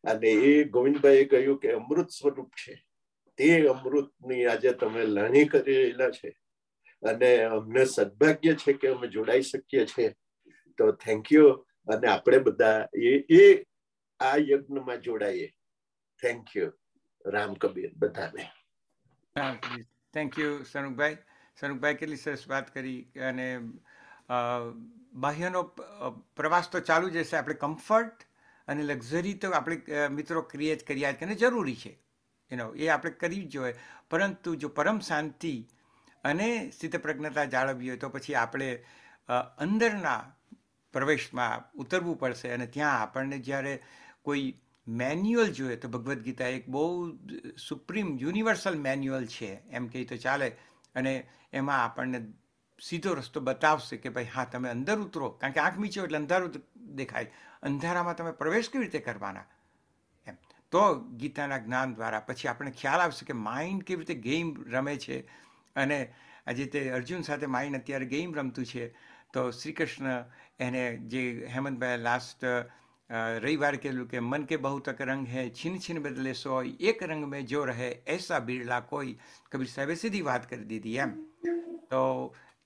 અને એ ગોવિંદભાઈએ કહ્યું કે અમૃત સ્વરૂપ છે. તે અમૃતની આજે તમે લાણી કરી રહેલા છે. અને અમને સદભાગ્ય છે કે અમે જોડાઈ શકીએ છીએ. તો થેન્ક યુ અને આપણે બધા એ એ આ યજ્ઞમાં જોડાઈએ. થેન્ક યુ રામ કબીર, બધાને. થેન્ક યુ સનુકભાઈ સનુકભાઈ કેટલી સરસ વાત કરી. અને બાહ્યનો પ્રવાસ તો ચાલુ જ હશે. આપણે કમ્ફર્ટ અને લક્ઝરી તો આપણે મિત્રો ક્રિએટ કર્યા છે અને જરૂરી છે. એનો એ આપણે કરવી જ જોઈએ. પરંતુ જો પરમ શાંતિ અને સ્થિતપ્રજ્ઞતા જાળવવી હોય તો પછી આપણે અંદરના પ્રવેશમાં ઉતરવું પડશે અને ત્યાં આપણને જ્યારે કોઈ મેન્યુઅલ જોઈએ, તો ભગવદ્ ગીતા એક બહુ સુપ્રીમ, યુનિવર્સલ મેન્યુઅલ છે, એમ કહી તો ચાલે. અને એમાં આપણને સીધો રસ્તો બતાવશે કે ભાઈ, હા, તમે અંદર ઉતરો. કારણ કે આંખ મીચો એટલે અંધારું દેખાય. અંધારામાં તમે પ્રવેશ કેવી રીતે કરવાના? એમ. તો ગીતાના જ્ઞાન દ્વારા પછી આપણને ખ્યાલ આવશે કે માઇન્ડ કેવી રીતે ગેમ રમે છે. અને આજે તે અર્જુન સાથે માઇન્ડ અત્યારે ગેમ રમતું છે. તો શ્રી કૃષ્ણ એને જે હેમંતભાઈ લાસ્ટ રવિવારે કહેલું કે, મન કે બહુ તક રંગ હે, છીન છીન બદલે સોય, એક રંગ મેં જો રહે, એસા બિરલા કોઈ. કબીર સાહેબે સીધી વાત કરી દીધી એમ. તો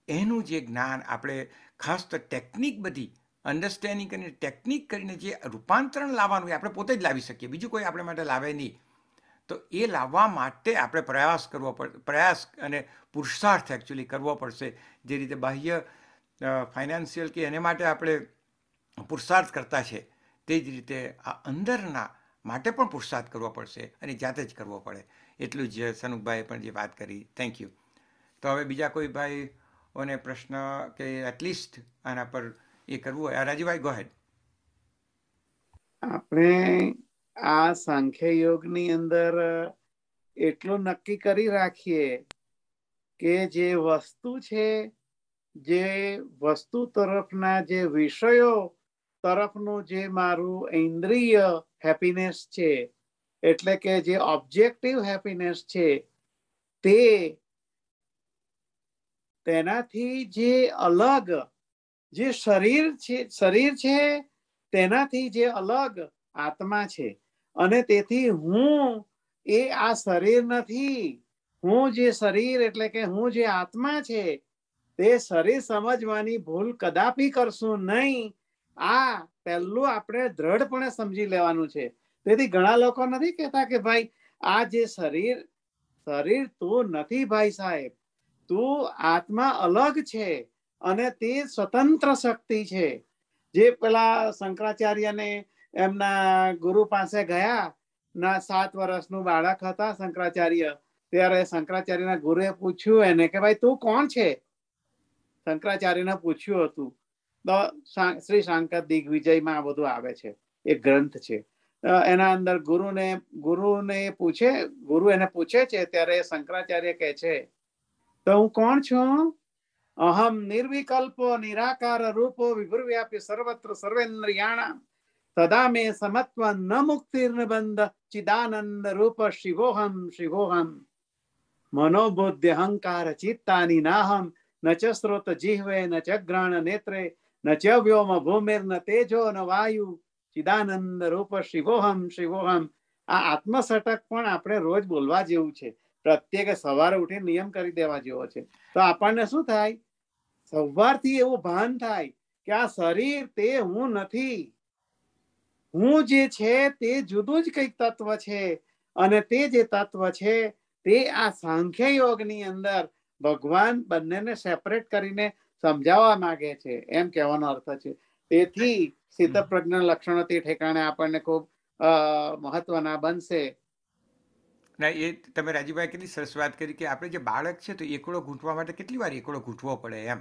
એનું જે જ્ઞાન આપણે ખાસ તો ટેકનિક બધી અન્ડરસ્ટેન્ડિંગ અને ટેકનિક કરીને જે રૂપાંતરણ લાવવાનું એ આપણે પોતે જ લાવી શકીએ, બીજું કોઈ આપણે માટે લાવે નહીં. તો એ લાવવા માટે આપણે પ્રયાસ કરવો પડ, પ્રયાસ અને પુરુષાર્થ એકચ્યુઅલી કરવો પડશે. જે રીતે બાહ્ય ફાઇનાન્શિયલ કે એને માટે આપણે પુરુષાર્થ કરતા છે, તે જ રીતે આ અંદરના માટે પણ પુરુષાર્થ કરવો પડશે અને જાતે જ કરવો પડે. એટલું જ સનુકભાઈએ પણ જે વાત કરી. થેન્ક યુ તો હવે બીજા કોઈ ભાઈઓને પ્રશ્ન કે એટલીસ્ટ આના પર એ કરવું હોય. રાજીભાઈ ગોહેડ આપણે આ સાંખ્ય યોગની અંદર એટલું નક્કી કરી રાખીએ કે જે વસ્તુ છે જે વસ્તુ તરફના જે વિષયો તરફનું જે મારું ઇન્દ્રિય હેપીનેસ છે, એટલે કે જે ઓબ્જેક્ટિવ હેપીનેસ છે, તે તેનાથી જે અલગ જે શરીર છે શરીર છે, તેનાથી જે અલગ આત્મા છે. અને તેથી હું એ આ શરીર નથી. હું જે શરીર એટલે કે હું જે આત્મા છે તે શરીર સમજવાની ભૂલ કદાપી કરશું નહીં. આ પહેલું આપણે દ્રઢપણે સમજી લેવાનું છે. તેથી ઘણા લોકો નથી કહેતા કે ભાઈ, આ જે શરીર શરીર તું નથી ભાઈ સાહેબ. તું આત્મા અલગ છે અને તે સ્વતંત્ર શક્તિ છે. જે પેલા શંકરાચાર્યને એમના ગુરુ પાસે ગયા, ના સાત વર્ષનું બાળક હતા શંકરાચાર્ય. ત્યારે શંકરાચાર્યના ગુરુએ પૂછ્યું એને કે ભાઈ, તું કોણ છે? શંકરાચાર્યને પૂછ્યું હતું શ્રી શાંકર દિગ્વિજયમાં આ બધું આવે છે? એક ગ્રંથ છે. એના અંદર ગુરુને ગુરુને પૂછે, ગુરુ એને પૂછે છે, ત્યારે શંકરાચાર્ય કહે છે, તો હું કોણ છું? અહમ નિર્વિકલ્પો નિરાકાર રૂપો વિભુર્વ્યાપી સર્વત્ર સર્વેન્દ્રિયાણા તદા મે સમત્વ ન મુક્તિર્ન બંધ ચિદાનંદ રૂપ શિવોહમ શિવોહમ. મનોબુદ્ધિ અહંકાર ચિત્તાની નાહમ ન ચ સ્રોત જીહવે, ન ચ ગ્રાણ નેત્રે, ન ચ વ્યોમ ભૂમિર્ન તેજો ન વાયુ. ચિદાનંદ રૂપ શિવોહમ શિવોહમ. આ આત્મસટક પણ આપણે રોજ બોલવા જેવું છે. પ્રત્યેક સવારે ઉઠી નિયમ કરી દેવા જેવો છે. તો આપણને શું થાય? સવારથી એવું ભાન થાય કે આ શરીર તે હું નથી. હું જે છે તે જુદું જ કંઈક તત્વ છે. અને તે જે તત્વ છે તે આ સાંખ્ય યોગની અંદર ભગવાન બંનેને સેપરેટ કરીને સમજાવવા માંગે છે. એમ કહેવાનો અર્થ છે. તેથી સિદ્ધ પ્રજ્ઞ લક્ષણો તે ઠેકાણે આપણને ખૂબ મહત્વના બનશે. ના એ તમે રાજીભાઈ કેટલી સરસ વાત કરી કે આપણે જે બાળક છે તો એકડો ઘૂંટવા માટે કેટલી વાર એકડો ઘૂંટવો પડે એમ.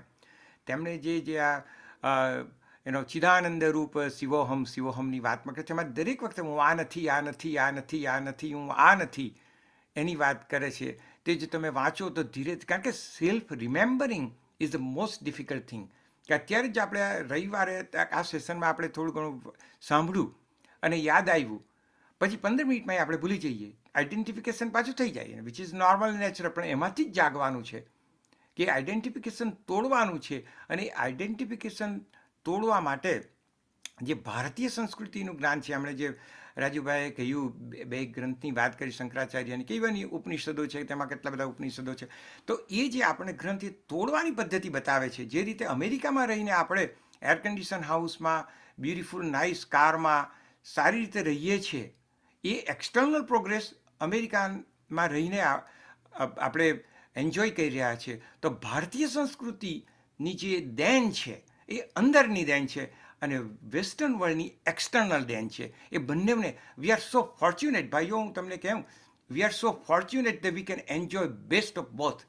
તેમણે જે જે આ એનો ચિદાનંદ રૂપ શિવોહમ શિવોહમની વાતમાં કરે છે એમાં દરેક વખતે હું આ નથી આ નથી આ નથી આ નથી હું આ નથી એની વાત કરે છે. તે જ તમે વાંચો તો ધીરે કારણ કે self remembering is the most difficult thing કે અત્યારે જ આપણે રવિવારે આ સેશનમાં આપણે થોડું ઘણું સાંભળ્યું અને યાદ આવ્યું. પછી પંદર મિનિટમાં આપણે ભૂલી જઈએ. આઈડેન્ટિફિકેશન પાછું થઈ જાય વિચ ઇઝ નોર્મલ નેચર પણ એમાંથી જ જાગવાનું છે. કે આઈડેન્ટિફિકેશન તોડવાનું છે અને આઈડેન્ટિફિકેશન તોડવા માટે જે ભારતીય સંસ્કૃતિનું જ્ઞાન છે આપણે જે રાજુભાઈએ કહ્યું, બે- ગ્રંથની વાત કરી શંકરાચાર્યની. કેવાની ઉપનિષદો છે, તેમાં કેટલા બધા ઉપનિષદો છે. તો એ જે આપણે ગ્રંથ તોડવાની પદ્ધતિ બતાવે છે, જે રીતે અમેરિકામાં રહીને આપણે એર કન્ડિશન હાઉસમાં બ્યુટિફુલ નાઇસ કારમાં સારી રીતે રહીએ છીએ, એ એક્સટર્નલ પ્રોગ્રેસ અમેરિકામાં રહીને આપણે એન્જોય કરી રહ્યા છીએ. તો ભારતીય સંસ્કૃતિની જે દેન છે, એ અંદરની દેન છે. અને વેસ્ટર્ન વર્લ્ડની એક્સટર્નલ દેન છે. એ બંનેને વી આર સો ફોર્ચ્યુનેટ ભાઈઓ, હું તમને કહું we are so fortunate the we can enjoy best of both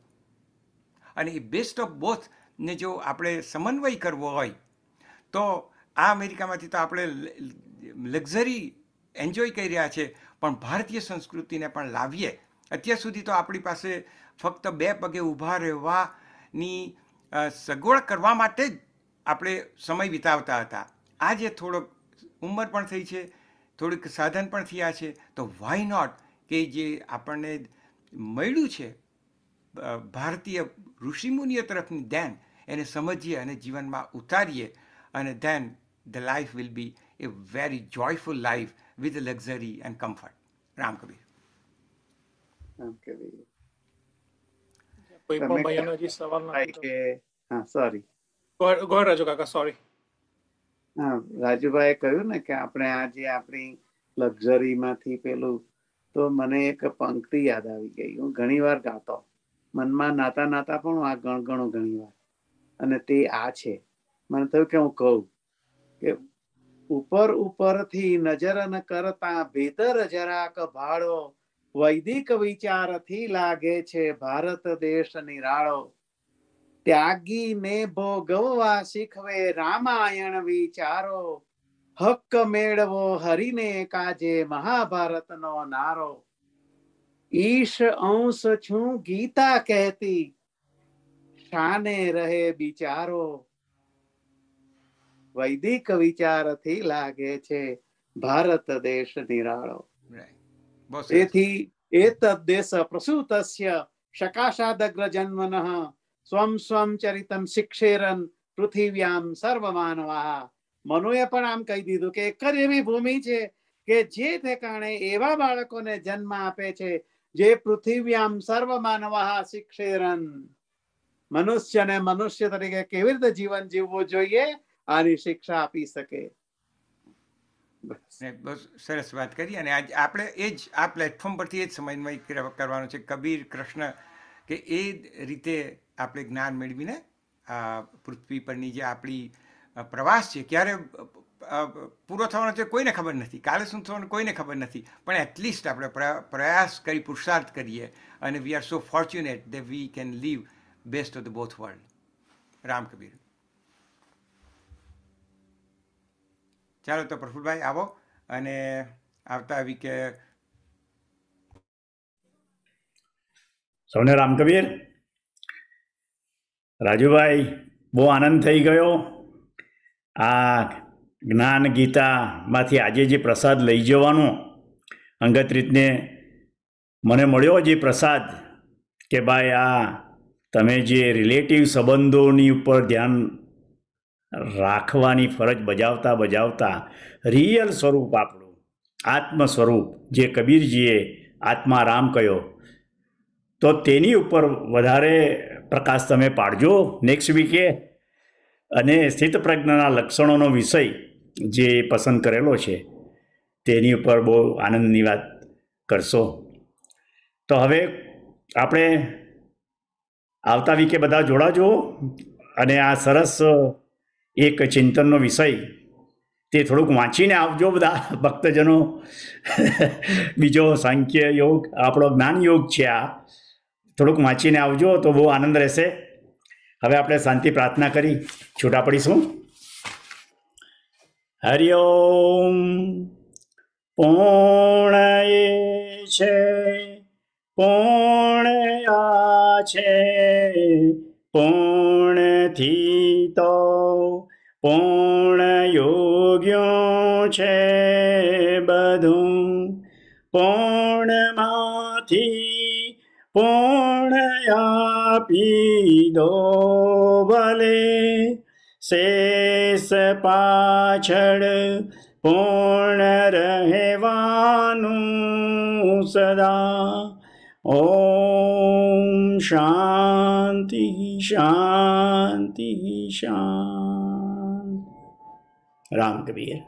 અને એ બેસ્ટ ઓફ બોથને જો આપણે સમન્વય કરવો હોય, તો આ અમેરિકામાંથી તો આપણે લક્ઝરી એન્જોય કરી રહ્યા છે, પણ ભારતીય સંસ્કૃતિને પણ લાવીએ. અત્યાર સુધી તો આપણી પાસે ફક્ત બે પગે ઊભા રહેવાની સગવડ કરવા માટે જ આપણે સમય વિતાવતા હતા. આજે થોડોક ઉંમર પણ થઈ છે થોડીક સાધન પણ થયા છે. તો વાય નોટ કે જે આપણને મળ્યું છે ભારતીય ઋષિમુનિઓ તરફની ધ્યાન એને સમજીએ અને જીવનમાં ઉતારીએ અને then the life will be a very joyful life with luxury and comfort Ram Kabir. કોઈ પણ ભાઈઓનો હજી સવાલ નથી કે હા સોરી રાજુભાઈએ કહ્યું ને કે આપણે આજે આપણી લક્ઝરીમાંથી પેલું, તો મને એક પંક્તિ યાદ આવી ગઈ. હું ઘણી વાર ગાતો. મનમાં નાતા નાતા પણ આ ગણગણો ઘણી વાર. અને તે આ છે. મને થયું કે હું કહું કે ઉપર ઉપરથી નજર ન કરતા ભીતર જરાક ભાળો. વૈદિક વિચારથી લાગે છે ભારત દેશ નિરાળો. ત્યાગીને ભોગવવા શીખવે રામાયણ વિચારો હક મેળવો હરીને કાજે મહાભારતનો નારો. ઈશ અંશ છું ગીતા કહેતી શાને રહે બિચારો. વૈદિક વિચારથી લાગે છે ભારત દેશ નિરાળો. બહુ એ તદ્દેશ પ્રસૂતસ્ય શકાશાદગ્ર જન્મનઃ સ્વમ સ્વમ ચરિતમ શિક્ષેરન પૃથિવ્યામ સર્વમાનવા મનુએ પણ આમ કહી દીધું કે એક જ એવી ભૂમિ છે કે જે ઠેકાણે એવા બાળકોને જન્મ આપે છે જે પૃથિવ્યામ સર્વમાનવા શિક્ષેરન. મનુષ્યને મનુષ્ય તરીકે કેવી રીતે જીવન જીવવું જોઈએ? આની શિક્ષા આપી શકે. બસ. સરસ વાત કરી અને આજ આપણે એ જ આ પ્લેટફોર્મ પરથી એ જ સમજમાં કરવાનો છે. કબીર, કૃષ્ણ, કે એ રીતે આપણે જ્ઞાન મેળવીને પૃથ્વી પરની જે આપણી પ્રવાસ છે, ક્યારે પૂરો થવાનો છે કોઈને ખબર નથી. કાલે શું થવાનું કોઈને ખબર નથી. પણ એટલીસ્ટ આપણે પ્ર- પ્રયાસ કરી, પુરુષાર્થ કરીએ. અને we are so fortunate that we can live best of the both world Ram Kabir. ચાલો તો પ્રફુલભાઈ આવો અને આવતા વીકે સૌને રામ કબીર. રાજુભાઈ, બહુ આનંદ થઈ ગયો. આ જ્ઞાન ગીતામાંથી આજે જે પ્રસાદ લઈ જવાનો, અંગત રીતને મને મળ્યો જે પ્રસાદ કે ભાઈ આ તમે જે રિલેટિવ સંબંધોની ઉપર ધ્યાન રાખવાની ફરજ બજાવતા બજાવતા રિયલ સ્વરૂપ આપણું આત્મ સ્વરૂપ જે કબીરજીએ આત્મારામ કહ્યો, તો તેની ઉપર વધારે પ્રકાશ તમે પાડજો નેક્સ્ટ વીકે અને સ્થિત પ્રજ્ઞાના લક્ષણોનો વિષય જે પસંદ કરેલો છે, તેની ઉપર બહુ આનંદની વાત કરશો. તો હવે આપણે આવતા વીકે બધા જોડાજો અને આ સરસ એક ચિંતનનો વિષય તે થોડુંક વાંચીને આવજો બધા ભક્તજનો. બીજો સાંખ્ય યોગ, આપણો જ્ઞાન યોગ છે આ. થોડુંક વાંચીને આવજો તો બહુ આનંદ રહેશે. હવે આપણે શાંતિ પ્રાર્થના કરી, છૂટા પડીશું. હરિઓમ પૂર્ણયે છે પૂર્ણયા છે, પૂર્ણથી તો પૂર્ણ યોગ્યો છે બધું. પૂર્ણમાંથી પૂર્ણ આપી દો ભલે શેષ પાછળ પૂર્ણ રહેવાનું સદા ઓમ શાંતિ શાંતિ શાંતિ રામ કબીર